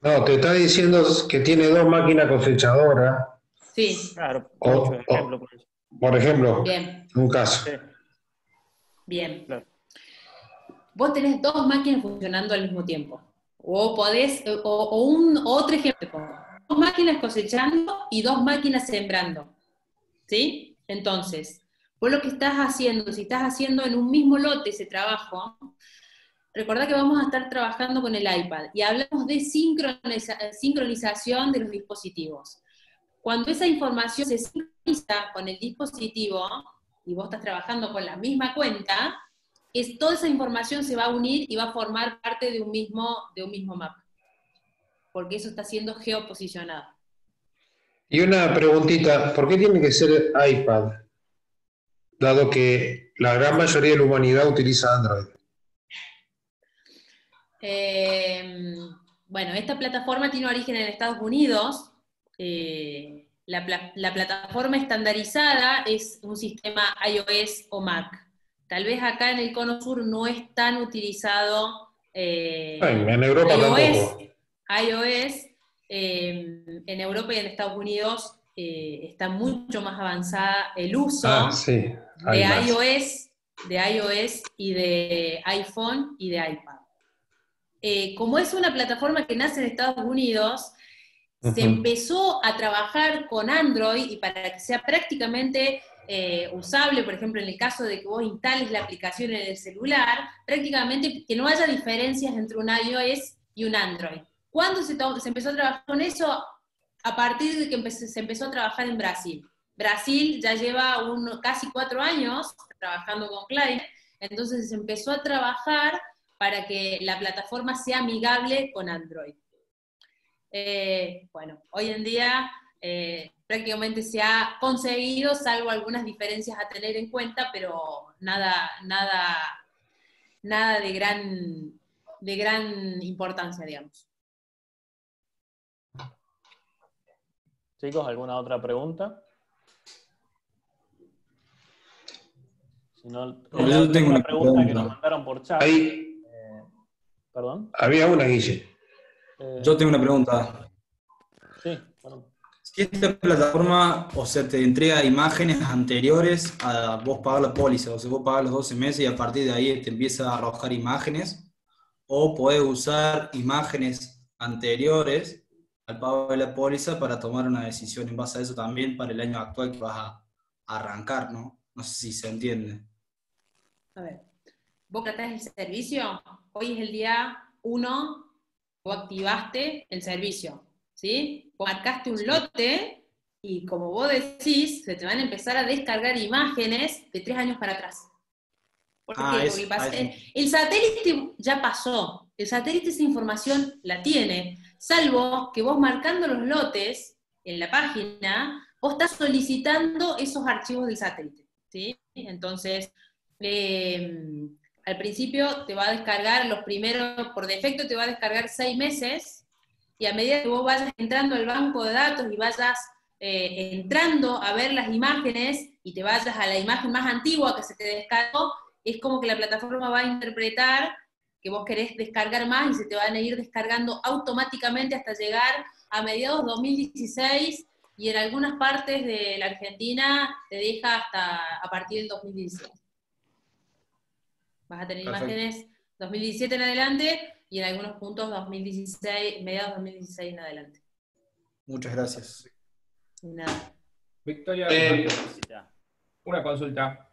No, te está diciendo que tiene dos máquinas cosechadoras. Sí. Claro, por ejemplo, Bien. un caso. Bien. Vos tenés dos máquinas funcionando al mismo tiempo. O podés, o, un otro ejemplo, dos máquinas cosechando y dos máquinas sembrando. ¿Sí? Entonces, Vos lo que estás haciendo, si estás haciendo en un mismo lote ese trabajo, recordá que vamos a estar trabajando con el iPad y hablamos de sincronización de los dispositivos. Cuando esa información se sincroniza con el dispositivo y vos estás trabajando con la misma cuenta, es, toda esa información se va a unir y va a formar parte de un mismo, de un mismo mapa, porque eso está siendo geoposicionado. Y una preguntita, ¿por qué tiene que ser iPad? Dado que la gran mayoría de la humanidad utiliza Android? Eh, bueno, esta plataforma tiene origen en Estados Unidos. Eh, la, plataforma estandarizada es un sistema iOS o Mac. Tal vez acá en el cono sur no es tan utilizado. eh, En Europa iOS, tampoco. iOS, en Europa y en Estados Unidos está mucho más avanzada el uso Ah, sí. De iOS, de iOS y de iPhone y de iPad. Eh, como es una plataforma que nace en Estados Unidos, se empezó a trabajar con Android y para que sea prácticamente eh, usable, por ejemplo, en el caso de que vos instales la aplicación en el celular, prácticamente que no haya diferencias entre un iOS y un Android. ¿Cuándo se, empezó a trabajar con eso? A partir de que se empezó a trabajar en Brasil. Brasil ya lleva casi cuatro años trabajando con Klein, entonces se empezó a trabajar para que la plataforma sea amigable con Android. Eh, bueno, hoy en día eh, prácticamente se ha conseguido, salvo algunas diferencias a tener en cuenta, pero nada, nada, nada de gran, de gran importancia, digamos. Chicos, ¿alguna otra pregunta? Si no, No, yo tengo una pregunta que nos mandaron por chat. Ahí Eh, ¿Perdón? había una, Guille. Eh, Yo tengo una pregunta. Sí, perdón. Si esta plataforma, o sea, te entrega imágenes anteriores a vos pagar la póliza, o sea, vos pagas los 12 meses y a partir de ahí te empieza a arrojar imágenes, o podés usar imágenes anteriores al pago de la póliza para tomar una decisión en base a eso también para el año actual que vas a arrancar, ¿no? No sé si se entiende. A ver, vos tratás el servicio, hoy es el día 1, vos activaste el servicio, ¿sí? Vos marcaste un lote y como vos decís, se te van a empezar a descargar imágenes de tres años para atrás. ¿Por Ah, es- Porque ah, es- el satélite ya pasó, el satélite esa información la tiene, salvo que vos marcando los lotes en la página, vos estás solicitando esos archivos del satélite, ¿sí? Entonces, eh, al principio te va a descargar los primeros, por defecto te va a descargar seis meses, y a medida que vos vayas entrando al banco de datos y vayas eh, entrando a ver las imágenes y te vayas a la imagen más antigua que se te descargó, es como que la plataforma va a interpretar que vos querés descargar más y se te van a ir descargando automáticamente hasta llegar a mediados 2016 y en algunas partes de la Argentina te deja hasta a partir del 2017. Vas a tener Perfecto. imágenes 2017 en adelante y en algunos puntos 2016, mediados 2016 en adelante. Muchas gracias. Nada. Victoria, Eh, una consulta.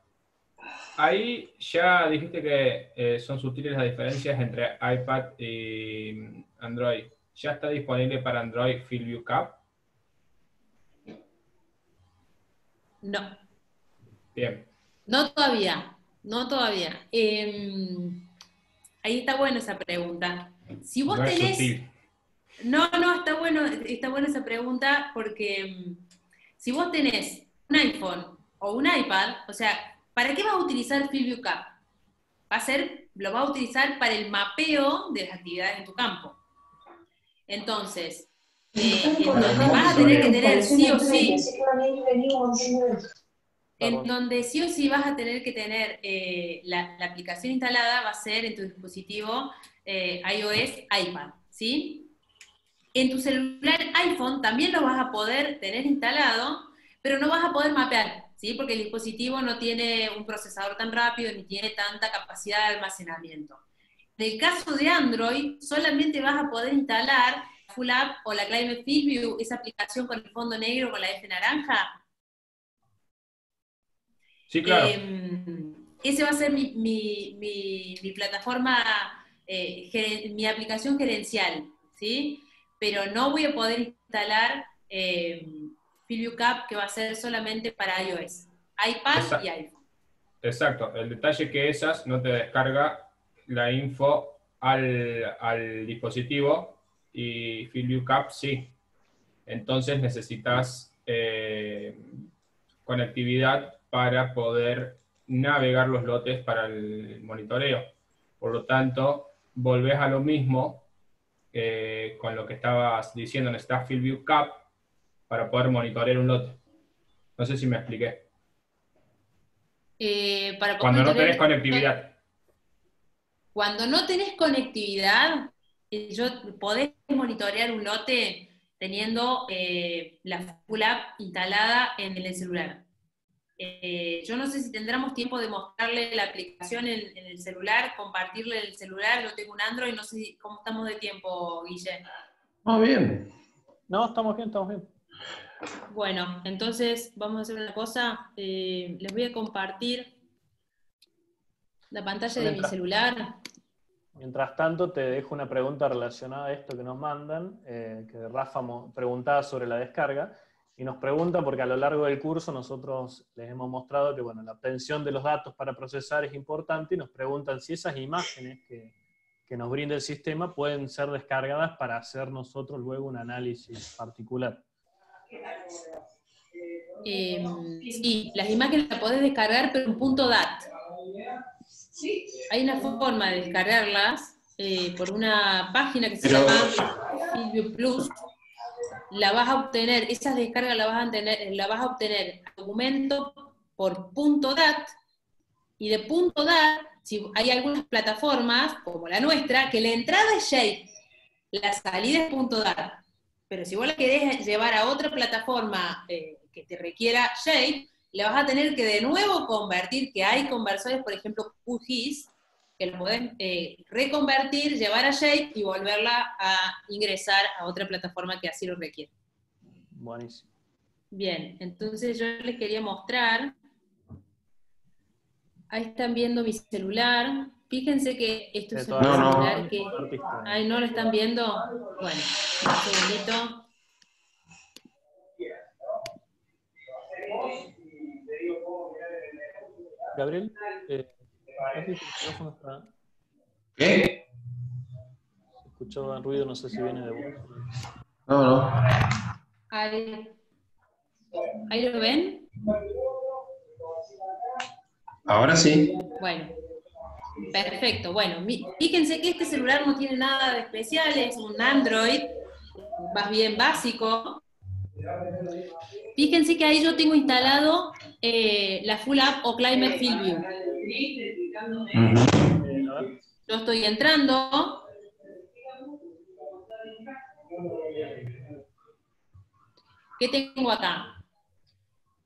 Ahí ya dijiste que eh, son sutiles las diferencias entre iPad y Android. ¿Ya está disponible para Android FieldView Cap? No, Bien. no todavía, no todavía. Eh, ahí está buena esa pregunta. Si vos No tenés... No, no, está bueno, está buena esa pregunta porque mm, si vos tenés un iPhone o un iPad, o sea, ¿para qué vas a utilizar FieldView Cap? Va a ser, lo vas a utilizar para el mapeo de las actividades en tu campo. Entonces, eh, en donde vas a tener que tener sí o sí, en donde sí o sí vas a tener que tener eh, la, la aplicación instalada va a ser en tu dispositivo eh, iOS, iPad, ¿sí? En tu celular iPhone también lo vas a poder tener instalado, pero no vas a poder mapear, ¿sí? Porque el dispositivo no tiene un procesador tan rápido ni tiene tanta capacidad de almacenamiento. En el caso de Android, solamente vas a poder instalar Full App o la Climate Field View, esa aplicación con el fondo negro con la F naranja, Sí, claro. eh, ese va a ser mi, mi- mi- mi plataforma, eh, geren- mi aplicación gerencial, ¿sí? Pero no voy a poder instalar eh, FieldView Cap, que va a ser solamente para iOS, iPad Exacto. y iPhone. Exacto. El detalle que esas no te descarga la info al, al dispositivo y FieldView Cap sí. Entonces necesitas eh, conectividad para poder navegar los lotes para el monitoreo. Por lo tanto, volvés a lo mismo eh, con lo que estabas diciendo en Staff FieldView Cap para poder monitorear un lote. No sé si me expliqué. Eh, para Cuando no tenés conectividad. Cuando no tenés conectividad, yo podés monitorear un lote teniendo eh, la full app instalada en el celular. Eh, yo no sé si tendremos tiempo de mostrarle la aplicación en, en el celular, compartirle el celular, yo tengo un Android, no sé si- cómo estamos de tiempo, Guille. Ah, bien. No, estamos bien, estamos bien. Bueno, entonces vamos a hacer una cosa, eh, les voy a compartir la pantalla de mi celular. Mientras tanto, te dejo una pregunta relacionada a esto que nos mandan, eh, que Rafa preguntaba sobre la descarga, y nos pregunta porque a lo largo del curso nosotros les hemos mostrado que bueno, la obtención de los datos para procesar es importante y nos preguntan si esas imágenes que, que nos brinda el sistema pueden ser descargadas para hacer nosotros luego un análisis particular. Eh, sí, las imágenes las podés descargar, pero en punto .dat. Hay una forma de descargarlas eh, por una página que se Pero- llama Filvio Plus. La vas a obtener, esas descargas las vas a tener, la vas a obtener documento por punto .dat y de punto .dat, si hay algunas plataformas como la nuestra, que la entrada es shape, la salida es punto .dat. Pero si vos la querés llevar a otra plataforma eh, que te requiera shape, le vas a tener que de nuevo convertir, que hay conversores, por ejemplo, QGIS, que lo podés eh, reconvertir, llevar a shape y volverla a ingresar a otra plataforma que así lo requiere. Buenísimo. Bien, entonces yo les quería mostrar. Ahí están viendo mi celular. Fíjense que esto Eh, es un todavía no. celular que. Artista. Ay, ¿no lo están viendo? Bueno, un segundito. Gabriel, eh, ¿has visto el teléfono está- ¿Qué? se escuchó ruido, no sé si viene de vos. No, no. Ahí, ¿Ahí lo ven? Ahora sí. Bueno, perfecto. Bueno, fíjense que este celular no tiene nada de especial, es un Android, más bien básico. Fíjense que ahí yo tengo instalado eh, la Full App o Climate Field View. Yo estoy entrando. ¿Qué tengo acá?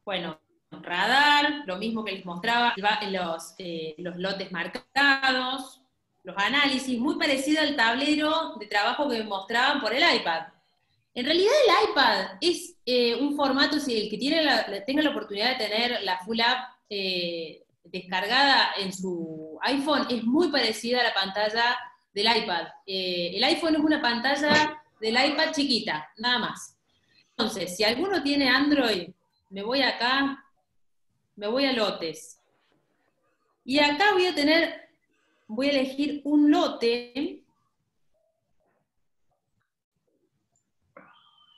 Bueno, radar, lo mismo que les mostraba, los, eh, los lotes marcados, los análisis, muy parecido al tablero de trabajo que me mostraban por el iPad. En realidad el iPad es eh, un formato, si el que tiene tenga la oportunidad de tener la Full App eh, descargada en su iPhone, es muy parecida a la pantalla del iPad. Eh, el iPhone es una pantalla del iPad chiquita, nada más. Entonces, si alguno tiene Android, me voy acá, me voy a lotes. Y acá voy a tener, voy a elegir un lote.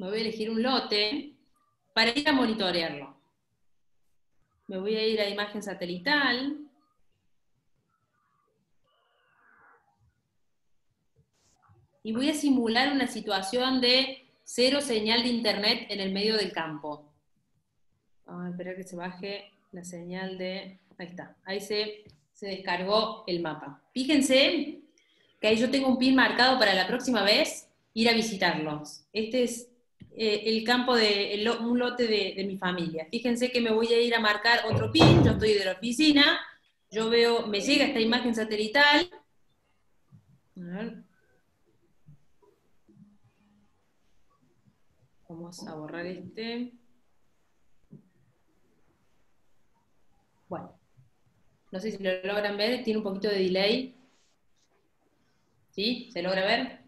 Me voy a elegir un lote para ir a monitorearlo. Me voy a ir a imagen satelital. Y voy a simular una situación de cero señal de internet en el medio del campo. Vamos a esperar que se baje la señal de... Ahí está, ahí se, se descargó el mapa. Fíjense que ahí yo tengo un pin marcado para la próxima vez ir a visitarlos. Este es eh, el campo de el un lote de, de mi familia. Fíjense que me voy a ir a marcar otro pin, yo estoy de la oficina, yo veo, me llega esta imagen satelital. A ver. Vamos a borrar este. Bueno, no sé si lo logran ver, tiene un poquito de delay. ¿Sí? ¿Se logra ver?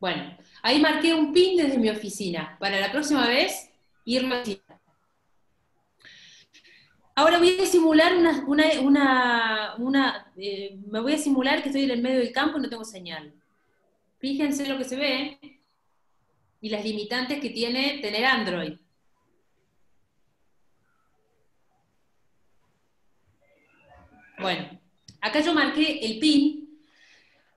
Bueno, ahí marqué un pin desde mi oficina. Para la próxima vez, irlo a. Ahora voy a simular una, una, una, una, eh, me voy a simular que estoy en el medio del campo y no tengo señal. Fíjense lo que se ve y las limitantes que tiene tener Android. Bueno, acá yo marqué el pin,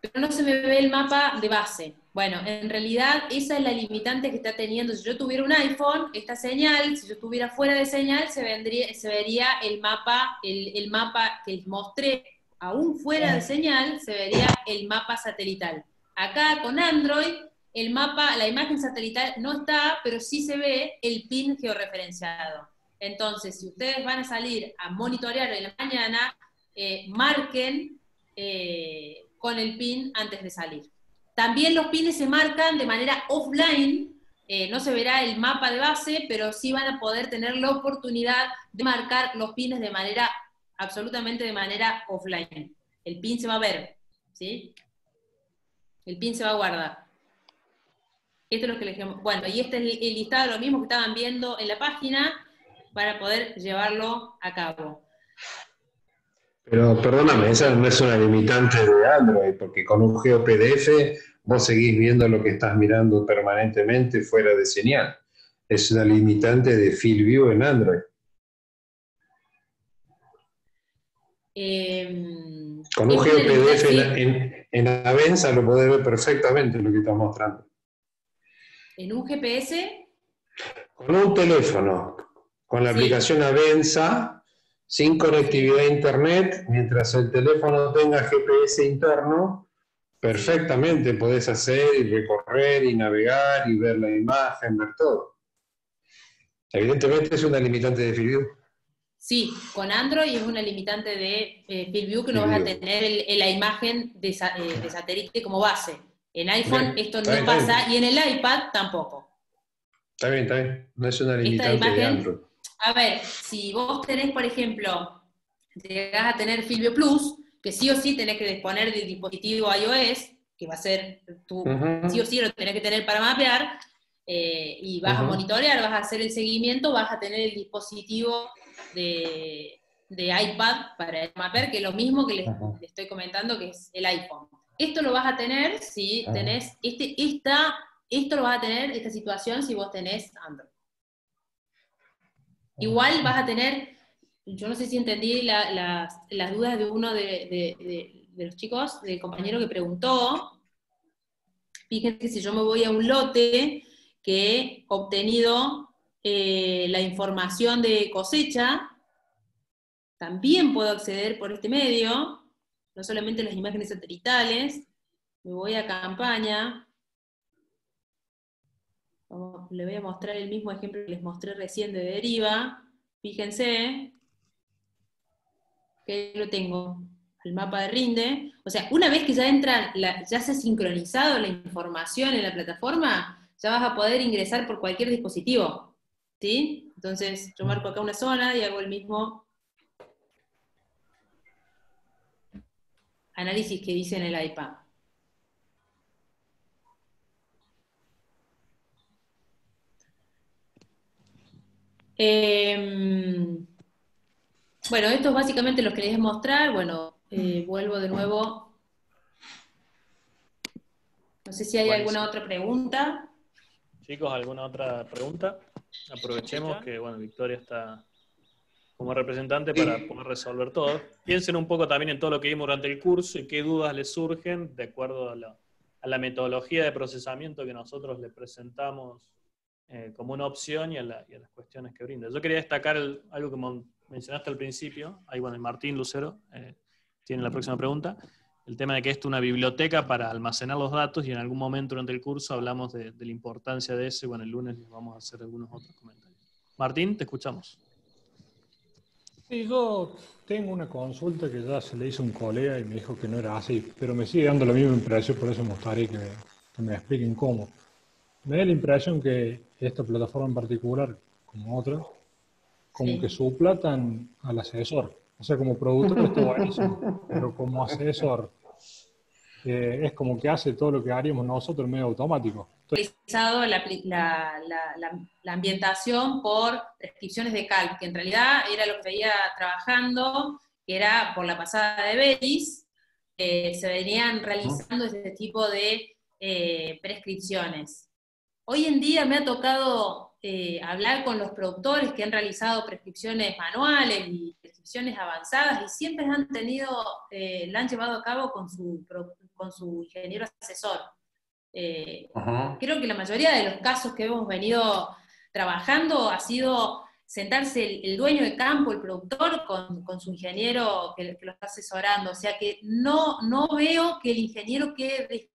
pero no se me ve el mapa de base. Bueno, en realidad esa es la limitante que está teniendo. Si yo tuviera un iPhone, esta señal, si yo estuviera fuera de señal, se, vendría, se vería el mapa, el, el mapa que les mostré, aún fuera de señal, se vería el mapa satelital. Acá con Android, el mapa, la imagen satelital no está, pero sí se ve el pin georreferenciado. Entonces, si ustedes van a salir a monitorear en la mañana, eh, marquen eh, con el pin antes de salir. También los pines se marcan de manera offline, eh, no se verá el mapa de base, pero sí van a poder tener la oportunidad de marcar los pines de manera, absolutamente de manera offline. El pin se va a ver, ¿sí? El pin se va a guardar. Esto es lo que les Bueno, y este es el listado de lo mismo que estaban viendo en la página para poder llevarlo a cabo. Pero perdóname, esa no es una limitante de Android, porque con un GeoPDF vos seguís viendo lo que estás mirando permanentemente fuera de señal. Es una limitante de Field View en Android. Em, con un GeoPDF en, en, Avenza lo podés ver perfectamente lo que estás mostrando. ¿En un GPS? Con un teléfono, con la aplicación Avenza, sin conectividad a Internet, mientras el teléfono tenga GPS interno, perfectamente podés hacer y recorrer y navegar y ver la imagen, ver todo. Evidentemente es una limitante de FieldView. Sí, con Android es una limitante de eh, FieldView que no vas a tener la imagen de, eh, satélite como base. En iPhone esto no pasa y en el iPad tampoco. Está bien, está bien. No es una limitante de Android. A ver, si vos tenés, por ejemplo, llegás a tener Filvio Plus, que sí o sí tenés que disponer del dispositivo iOS, que va a ser tu, sí o sí lo tenés que tener para mapear, eh, y vas a monitorear, vas a hacer el seguimiento, vas a tener el dispositivo de, iPad para mapear, que es lo mismo que les, estoy comentando, que es el iPhone. Esto lo vas a tener si tenés, este, esta, esto lo vas a tener, esta situación, si vos tenés Android. Igual vas a tener, yo no sé si entendí las dudas de uno de, los chicos, del compañero que preguntó. Fíjense si yo me voy a un lote que he obtenido eh, la información de cosecha, también puedo acceder por este medio, no solamente las imágenes satelitales, me voy a campaña, le voy a mostrar el mismo ejemplo que les mostré recién de deriva. Fíjense que lo tengo, el mapa de rinde. O sea, una vez que ya entra, ya se ha sincronizado la información en la plataforma, ya vas a poder ingresar por cualquier dispositivo. ¿Sí? Entonces, yo marco acá una zona y hago el mismo análisis que dice en el iPad. Em, bueno, esto es básicamente lo que les mostrar. Bueno, eh, vuelvo de nuevo. No sé si hay alguna otra pregunta. Chicos, ¿alguna otra pregunta? Aprovechemos que, bueno, Victoria está como representante para poder resolver todo. Piensen un poco también en todo lo que vimos durante el curso y qué dudas les surgen de acuerdo a la, a la metodología de procesamiento que nosotros les presentamos eh, como una opción y a, las cuestiones que brinda. Yo quería destacar algo que mencionaste al principio, ahí bueno, Martín Lucero eh, tiene la próxima pregunta, el tema de que esto es una biblioteca para almacenar los datos y en algún momento durante el curso hablamos de, la importancia de eso y bueno, el lunes les vamos a hacer algunos otros comentarios. Martín, te escuchamos. Sí, yo tengo una consulta que ya se le hizo un colega y me dijo que no era así, pero me sigue dando la misma impresión, por eso me gustaría que, que me expliquen cómo. Me da la impresión que esta plataforma en particular, como otras, como que suplatan al asesor. O sea, como productor está buenísimo, pero como asesor eh, es como que hace todo lo que haríamos nosotros medio automático. Realizado la, la, la, ambientación por prescripciones de CALC, que en realidad era lo que veía trabajando, que era por la pasada de Betis, eh, se venían realizando este tipo de eh, prescripciones. Hoy en día me ha tocado eh, hablar con los productores que han realizado prescripciones manuales y prescripciones avanzadas y siempre han tenido, eh, la han llevado a cabo con su, con su ingeniero asesor. Eh, creo que la mayoría de los casos que hemos venido trabajando ha sido sentarse el, el dueño de campo, el productor, con, con su ingeniero que, que lo está asesorando. O sea que no, no veo que el ingeniero quede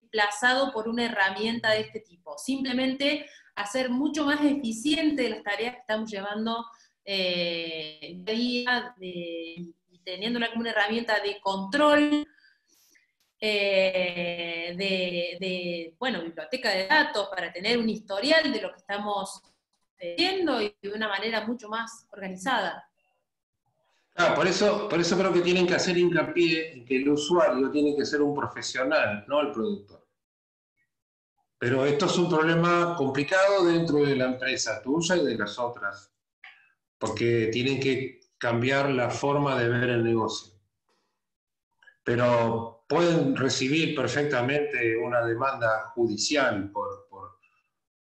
por una herramienta de este tipo. Simplemente hacer mucho más eficiente las tareas que estamos llevando eh, día de- teniéndola como una herramienta de control, eh, de, bueno, biblioteca de datos, para tener un historial de lo que estamos viendo y de una manera mucho más organizada. Ah, por eso, por eso creo que tienen que hacer hincapié en que el usuario tiene que ser un profesional, no el productor. Pero esto es un problema complicado dentro de la empresa tuya y de las otras, porque tienen que cambiar la forma de ver el negocio. Pero pueden recibir perfectamente una demanda judicial por, por,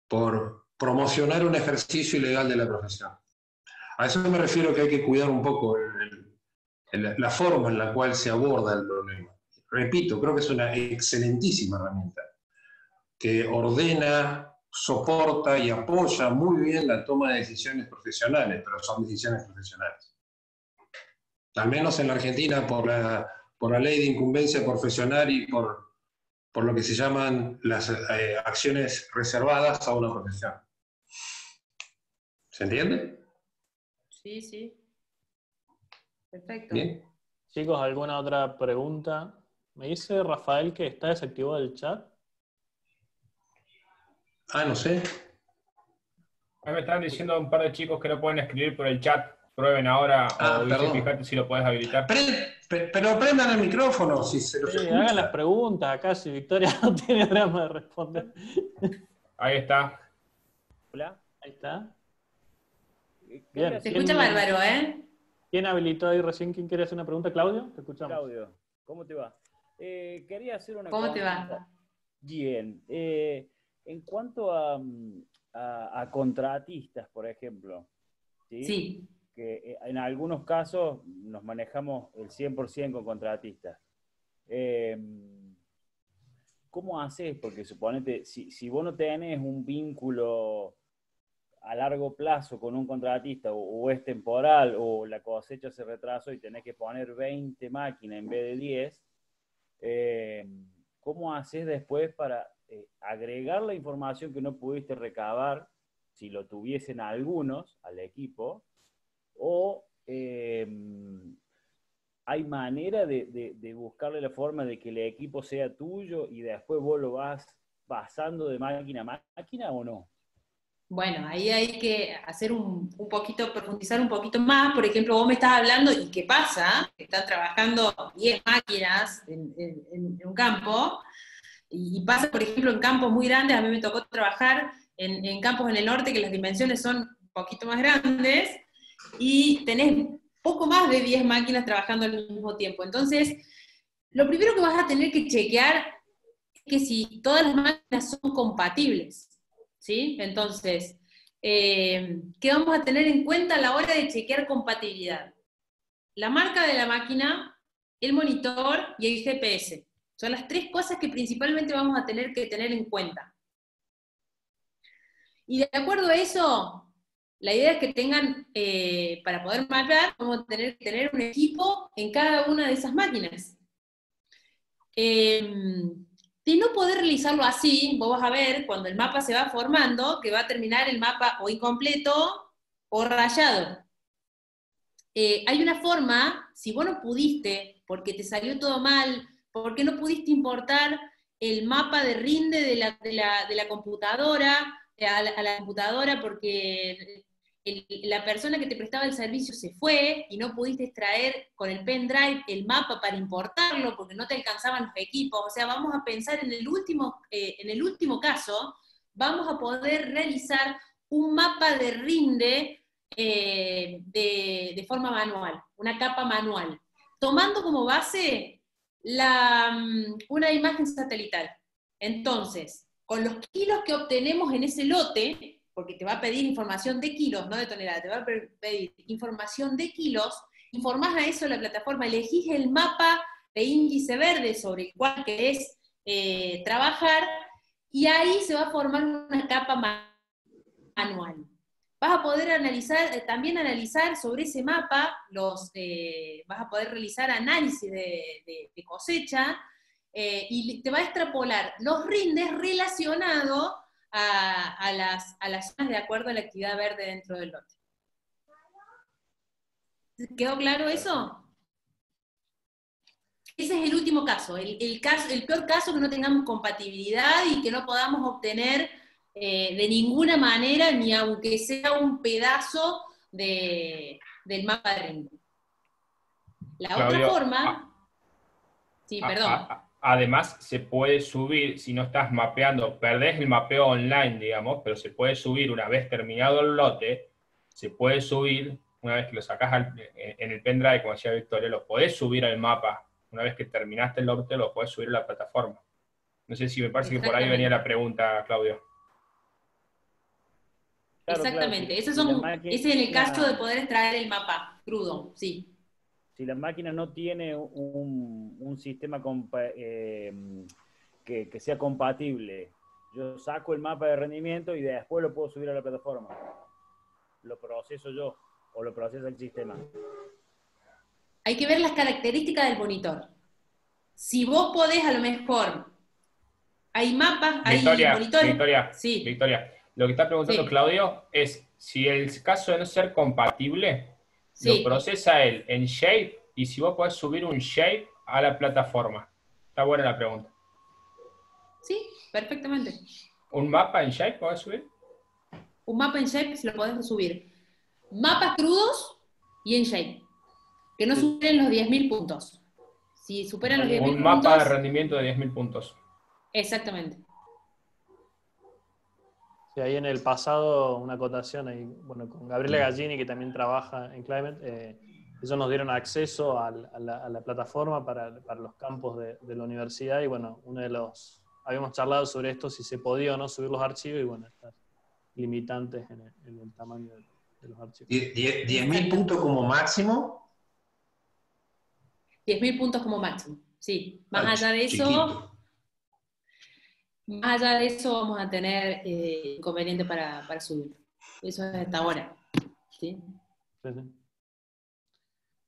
por promocionar un ejercicio ilegal de la profesión. A eso me refiero que hay que cuidar un poco el- el- la forma en la cual se aborda el problema. Repito, creo que es una excelentísima herramienta que ordena, soporta y apoya muy bien la toma de decisiones profesionales, pero son decisiones profesionales. Al menos en la Argentina, por la, por la ley de incumbencia profesional y por, por lo que se llaman las eh, acciones reservadas a una profesión. ¿Se entiende? Sí, sí. Perfecto. Bien. Chicos, ¿alguna otra pregunta? Me dice Rafael que está desactivado el chat. Ah, no sé. Me están diciendo un par de chicos que no pueden escribir por el chat. Prueben ahora Ah, o dice, fíjate si lo puedes habilitar. Pre- pe- pero prendan el micrófono si se los Sí, hagan las preguntas acá si Victoria no tiene drama de responder. Ahí está. Hola. Ahí está. Bien. Se escucha ¿Quién- bárbaro, ¿eh? ¿Quién habilitó ahí recién? ¿Quién quiere hacer una pregunta? ¿Claudio? Te escuchamos. Claudio, ¿cómo te va? Eh, quería hacer una ¿Cómo te va? Bien. Eh, en cuanto a, a- a contratistas, por ejemplo, ¿sí? Sí. que eh, en algunos casos nos manejamos el 100% con contratistas. Eh, ¿Cómo haces? Porque suponete, si, si vos no tenés un vínculo a largo plazo con un contratista o, o es temporal o la cosecha se retrasó y tenés que poner 20 máquinas en vez de 10, eh, ¿cómo haces después para eh, agregar la información que no pudiste recabar, si lo tuviesen algunos, al equipo, o eh, hay manera de, buscarle la forma de que el equipo sea tuyo y después vos lo vas pasando de máquina a máquina o no? Bueno, ahí hay que hacer un, un poquito, profundizar un poquito más. Por ejemplo, vos me estás hablando, ¿y qué pasa? Están trabajando 10 máquinas en un campo, y, pasa, por ejemplo, en campos muy grandes, a mí me tocó trabajar en, en campos en el norte que las dimensiones son un poquito más grandes, y tenés poco más de 10 máquinas trabajando al mismo tiempo. Entonces, lo primero que vas a tener que chequear es que si todas las máquinas son compatibles. ¿sí? Entonces, eh, ¿qué vamos a tener en cuenta a la hora de chequear compatibilidad? La marca de la máquina, el monitor y el GPS. Son las tres cosas que principalmente vamos a tener que tener en cuenta. Y de acuerdo a eso, la idea es que tengan, eh, para poder mapear, vamos a tener que tener un equipo en cada una de esas máquinas. Eh, de no poder realizarlo así, vos vas a ver cuando el mapa se va formando que va a terminar el mapa o incompleto o rayado. Eh, hay una forma, si vos no pudiste, porque te salió todo mal, porque no pudiste importar el mapa de rinde de la, de la- de la computadora eh, a la, computadora porque la persona que te prestaba el servicio se fue y no pudiste extraer con el pendrive el mapa para importarlo porque no te alcanzaban los equipos. O sea, vamos a pensar en el último, eh, en el último caso, vamos a poder realizar un mapa de rinde eh, de, de forma manual, una capa manual, tomando como base la, mm, una imagen satelital. Entonces, con los kilos que obtenemos en ese lote, porque te va a pedir información de kilos, no de toneladas, te va a pe- pedir información de kilos, informás a eso la plataforma, elegís el mapa de índice verde sobre el cual querés eh, trabajar, y ahí se va a formar una capa manual. Vas a poder analizar, eh, también analizar sobre ese mapa, los, eh, vas a poder realizar análisis de, cosecha eh, y te va a extrapolar los rindes relacionados a, las, a las zonas de acuerdo a la actividad verde dentro del lote. ¿Quedó claro eso? Ese es el último caso el, caso, el peor caso que no tengamos compatibilidad y que no podamos obtener eh, de ninguna manera, ni aunque sea un pedazo de, del mapa de ring. La otra forma... Sí, perdón. además, se puede subir, si no estás mapeando, perdés el mapeo online, digamos, pero se puede subir una vez terminado el lote, se puede subir, una vez que lo sacas en el pendrive, como decía Victoria, lo podés subir al mapa una vez que terminaste el lote, lo puedes subir a la plataforma. No sé si me parece que por ahí venía la pregunta, Claudio. Exactamente, ese, es en el caso de poder extraer el mapa crudo, sí. Si la máquina no tiene un, sistema eh, que, sea compatible, yo saco el mapa de rendimiento y después lo puedo subir a la plataforma. Lo proceso yo o lo procesa el sistema. Hay que ver las características del monitor. Si vos podés, a lo mejor, hay mapas, hay monitores. Victoria, sí. Victoria, lo que está preguntando Claudio es si el caso de no ser compatible, lo procesa él en Shape y si vos podés subir un Shape a la plataforma. Está buena la pregunta. Sí, perfectamente. ¿Un mapa en Shape podés subir? Un mapa en Shape se lo podés subir. Mapas crudos y en Shape. Que no superen los 10.000 puntos. Si superan los 10.000 puntos... Un mapa de rendimiento de 10.000 puntos. Exactamente. Sí, ahí en el pasado, una acotación ahí, bueno, con Gabriela Gallini, que también trabaja en Climate, eh, ellos nos dieron acceso a, la, plataforma para, los campos de, la universidad y bueno, uno de los, habíamos charlado sobre esto, si se podía o no subir los archivos y bueno, estas limitantes en el, tamaño de, los archivos. ¿10.000 puntos como máximo? 10.000 puntos como máximo, sí. Más allá de eso... Más allá de eso vamos a tener eh, inconveniente para, para subir. Eso es hasta ahora.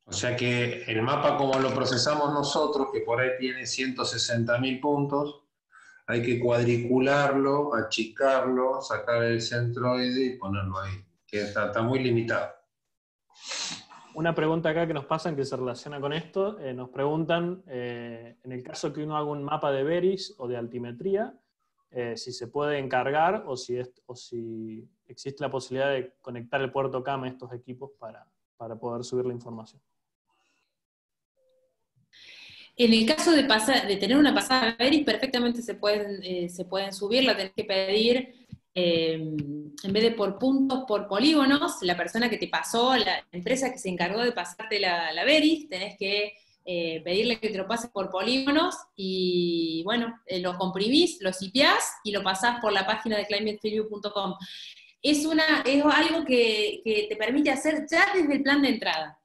O sea que el mapa como lo procesamos nosotros, que por ahí tiene 160.000 puntos, hay que cuadricularlo, achicarlo, sacar el centroide y ponerlo ahí, que está, muy limitado. Una pregunta acá que nos pasan que se relaciona con esto, eh, nos preguntan, eh, en el caso que uno haga un mapa de Veris o de altimetría, eh, si se puede encargar o si, existe la posibilidad de conectar el puerto CAM a estos equipos para, poder subir la información. En el caso de, tener una pasada Veris, perfectamente se pueden, eh, se subir, la tenés que pedir eh, en vez de por puntos, por polígonos, la persona que te pasó, la empresa que se encargó de pasarte la, la Veris, tenés que eh, pedirle que te lo pases por polígonos y bueno, eh, lo comprimís, lo sipiás y lo pasás por la página de climatefreeview.com. Es, una, es algo que, te permite hacer ya desde el plan de entrada,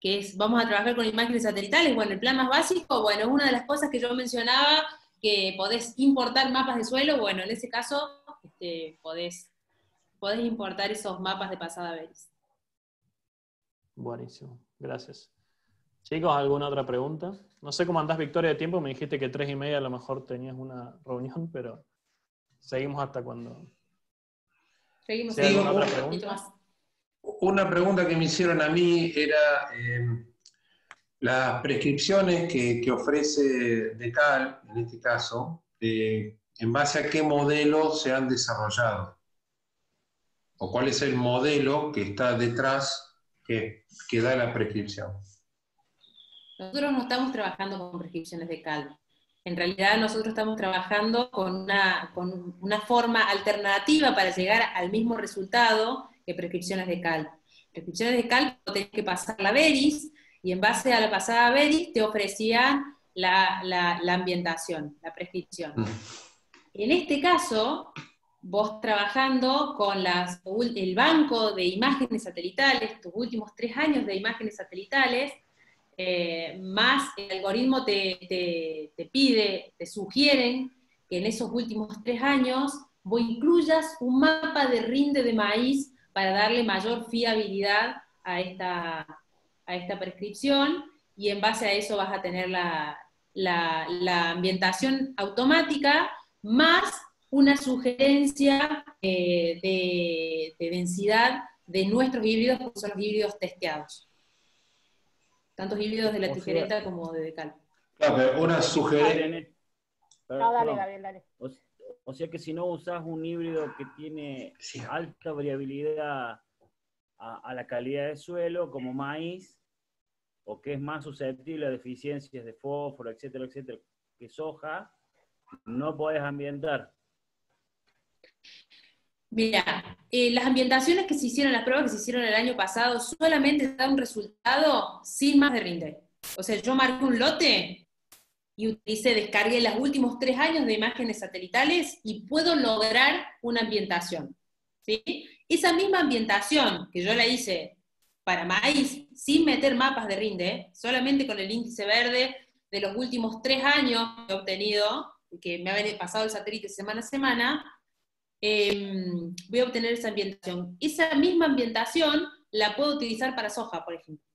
que es, vamos a trabajar con imágenes satelitales, bueno, el plan más básico, bueno, una de las cosas que yo mencionaba, que podés importar mapas de suelo, bueno, en ese caso este, podés, podés importar esos mapas de pasada vez. Buenísimo, gracias. Chicos, ¿alguna otra pregunta? No sé cómo andás, Victoria, de tiempo. Me dijiste que tres y media a lo mejor tenías una reunión, pero seguimos hasta cuando. Seguimos. otra pregunta? Una pregunta que me hicieron a mí era em, las prescripciones que, ofrece DECAL, en este caso, eh, en base a qué modelo se han desarrollado. O cuál es el modelo que está detrás que, que da la prescripción. Nosotros no estamos trabajando con prescripciones de cal. En realidad nosotros estamos trabajando con una, con una forma alternativa para llegar al mismo resultado que prescripciones de cal. Prescripciones de cal tenés que pasar la veris y en base a la pasada veris te ofrecían la, la, ambientación, la prescripción. Mm. En este caso, vos trabajando con las, el banco de imágenes satelitales, tus últimos tres años de imágenes satelitales, eh, más el algoritmo te, pide, te sugieren que en esos últimos tres años vos incluyas un mapa de rinde de maíz para darle mayor fiabilidad a esta, a esta prescripción y en base a eso vas a tener la, ambientación automática más una sugerencia eh, de, de densidad de nuestros híbridos, porque son los híbridos testeados. Tanto híbridos de la O sea- tijereta como de decal. Claro, pero una sugerencia. No, dale. Gabriel, dale. O, o sea que si no usas un híbrido que tiene Sí. alta variabilidad a, a la calidad del suelo, como maíz, o que es más susceptible a deficiencias de fósforo, etcétera, etcétera, que soja, no podés ambientar. Mira, eh, las ambientaciones que se hicieron, las pruebas que se hicieron el año pasado, solamente da un resultado sin más de rinde. O sea, yo marqué un lote y utilicé, descargué los últimos tres años de imágenes satelitales y puedo lograr una ambientación. ¿sí? Esa misma ambientación que yo la hice para maíz, sin meter mapas de rinde, solamente con el índice verde de los últimos tres años que he obtenido, que me ha pasado el satélite semana a semana, eh, voy a obtener esa ambientación. Esa misma ambientación la puedo utilizar para soja, por ejemplo.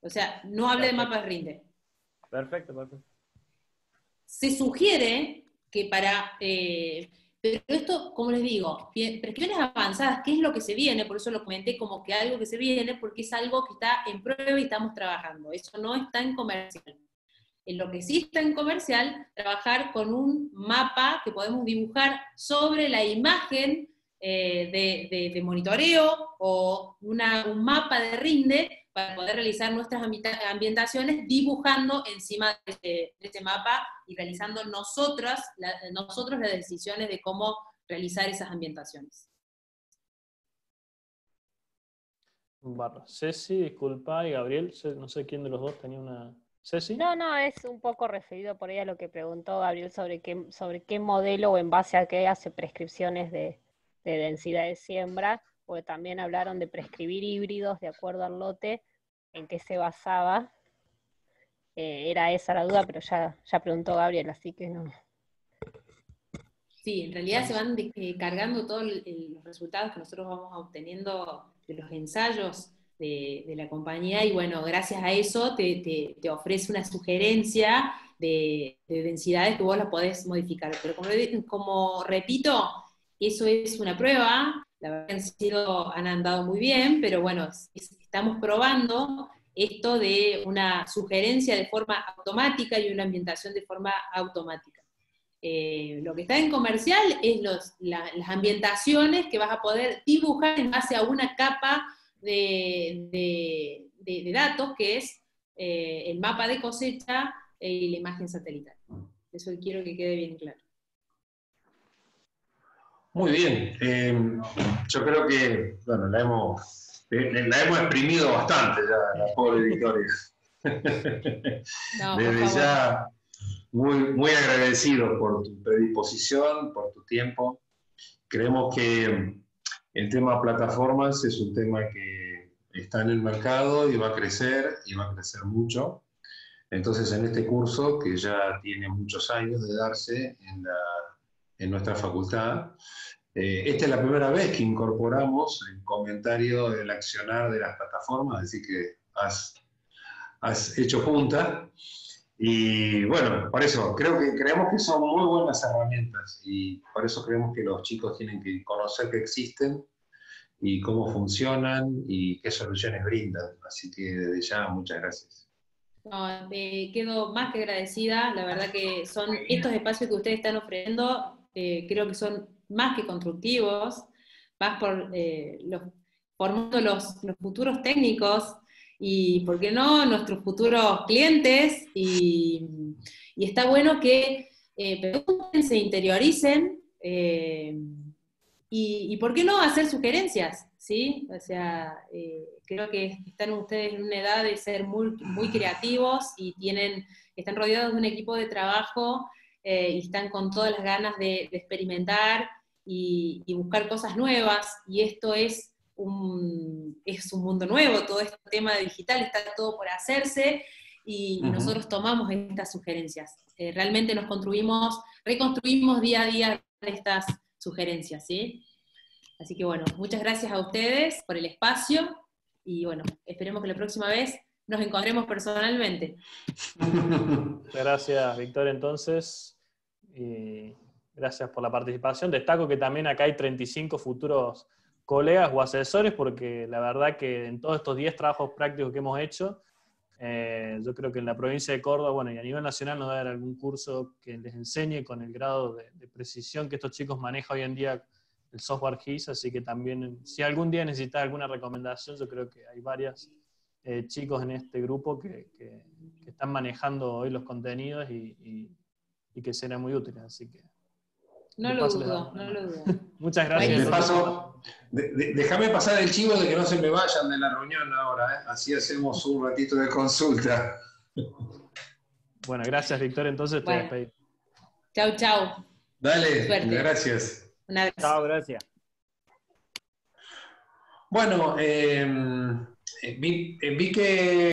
O sea, no hable de mapas de rinde. Perfecto, perfecto. Se sugiere que para... eh, pero esto, como les digo, prescripciones avanzadas, ¿qué es lo que se viene? Por eso lo comenté como que algo que se viene, porque es algo que está en prueba y estamos trabajando. Eso no está en comercial. En lo que sí en comercial, trabajar con un mapa que podemos dibujar sobre la imagen eh, de, monitoreo o una- un mapa de rinde para poder realizar nuestras ambientaciones dibujando encima de de ese mapa y realizando nosotras, nosotros las decisiones de cómo realizar esas ambientaciones. Ceci, disculpa, y Gabriel, no sé quién de los dos tenía una. Ceci. No, no, es un poco referido por ahí a lo que preguntó Gabriel sobre qué, sobre qué modelo o en base a qué hace prescripciones de, de densidad de siembra, porque también hablaron de prescribir híbridos de acuerdo al lote, en qué se basaba. Eh, era esa la duda, pero ya, ya preguntó Gabriel, así que no. Sí, en realidad se van de- eh, cargando todos los resultados que nosotros vamos obteniendo de los ensayos de, la compañía y bueno, gracias a eso te, te- te ofrece una sugerencia de, de densidades que vos las podés modificar. Pero como, repito, eso es una prueba, la verdad han, sido, han andado muy bien, pero bueno, es- estamos probando esto de una sugerencia de forma automática y una ambientación de forma automática. Eh, lo que está en comercial es los- la- las ambientaciones que vas a poder dibujar en base a una capa de, de- de- de datos que es eh, el mapa de cosecha y la imagen satelital. Eso quiero que quede bien claro. Muy bien. Eh, yo creo que, bueno, la hemos, eh, la hemos exprimido bastante ya, la pobre Victoria. No, Desde ya, muy, muy agradecido por tu predisposición, por tu tiempo. Creemos que el tema plataformas es un tema que está en el mercado y va a crecer, y va a crecer mucho. Entonces, en este curso, que ya tiene muchos años de darse en, la- en nuestra facultad, eh, esta es la primera vez que incorporamos el comentario del accionar de las plataformas, así que has, has hecho punta. Y bueno, por eso creo que creemos que son muy buenas herramientas y por eso creemos que los chicos tienen que conocer que existen y cómo funcionan y qué soluciones brindan. Así que desde ya, muchas gracias. No, eh, quedo más que agradecida. La verdad que son estos espacios que ustedes están ofreciendo, eh, creo que son más que constructivos, más por eh, los, formando los, los futuros técnicos y, ¿por qué no?, nuestros futuros clientes. Y, está bueno que eh, pregunten, se interioricen eh, y, y, ¿por qué no hacer sugerencias? ¿sí? O sea, eh, creo que están ustedes en una edad de ser muy, muy creativos y tienen, están rodeados de un equipo de trabajo y están con todas las ganas de, de experimentar y, y, buscar cosas nuevas. Y esto es un, es un mundo nuevo, todo este tema de digital está todo por hacerse y, uh -huh. y nosotros tomamos estas sugerencias. eh, realmente nos construimos, reconstruimos día a día estas sugerencias, ¿sí? Así que bueno, muchas gracias a ustedes por el espacio y bueno, esperemos que la próxima vez nos encontremos personalmente. Muchas gracias, Victoria, entonces. Y gracias por la participación. Destaco que también acá hay 35 futuros colegas o asesores, porque la verdad que en todos estos 10 trabajos prácticos que hemos hecho, eh, yo creo que en la provincia de Córdoba, bueno, y a nivel nacional nos va a dar algún curso que les enseñe con el grado de, de precisión que estos chicos manejan hoy en día el software GIS, así que también, si algún día necesitas alguna recomendación, yo creo que hay varios eh, chicos en este grupo que, que- que están manejando hoy los contenidos y, y- y que serán muy útiles, así que No lo paso dudo, no una lo dudo. muchas De gracias. paso, de- de- déjame pasar el chivo de que no se me vayan de la reunión ahora, ¿eh? así hacemos un ratito de consulta. Bueno, gracias Victoria, entonces te Bueno. despedí. Chau, chau. Dale, Suerte. gracias. Un abrazo. Chao, gracias. Bueno, eh, vi, eh, vi que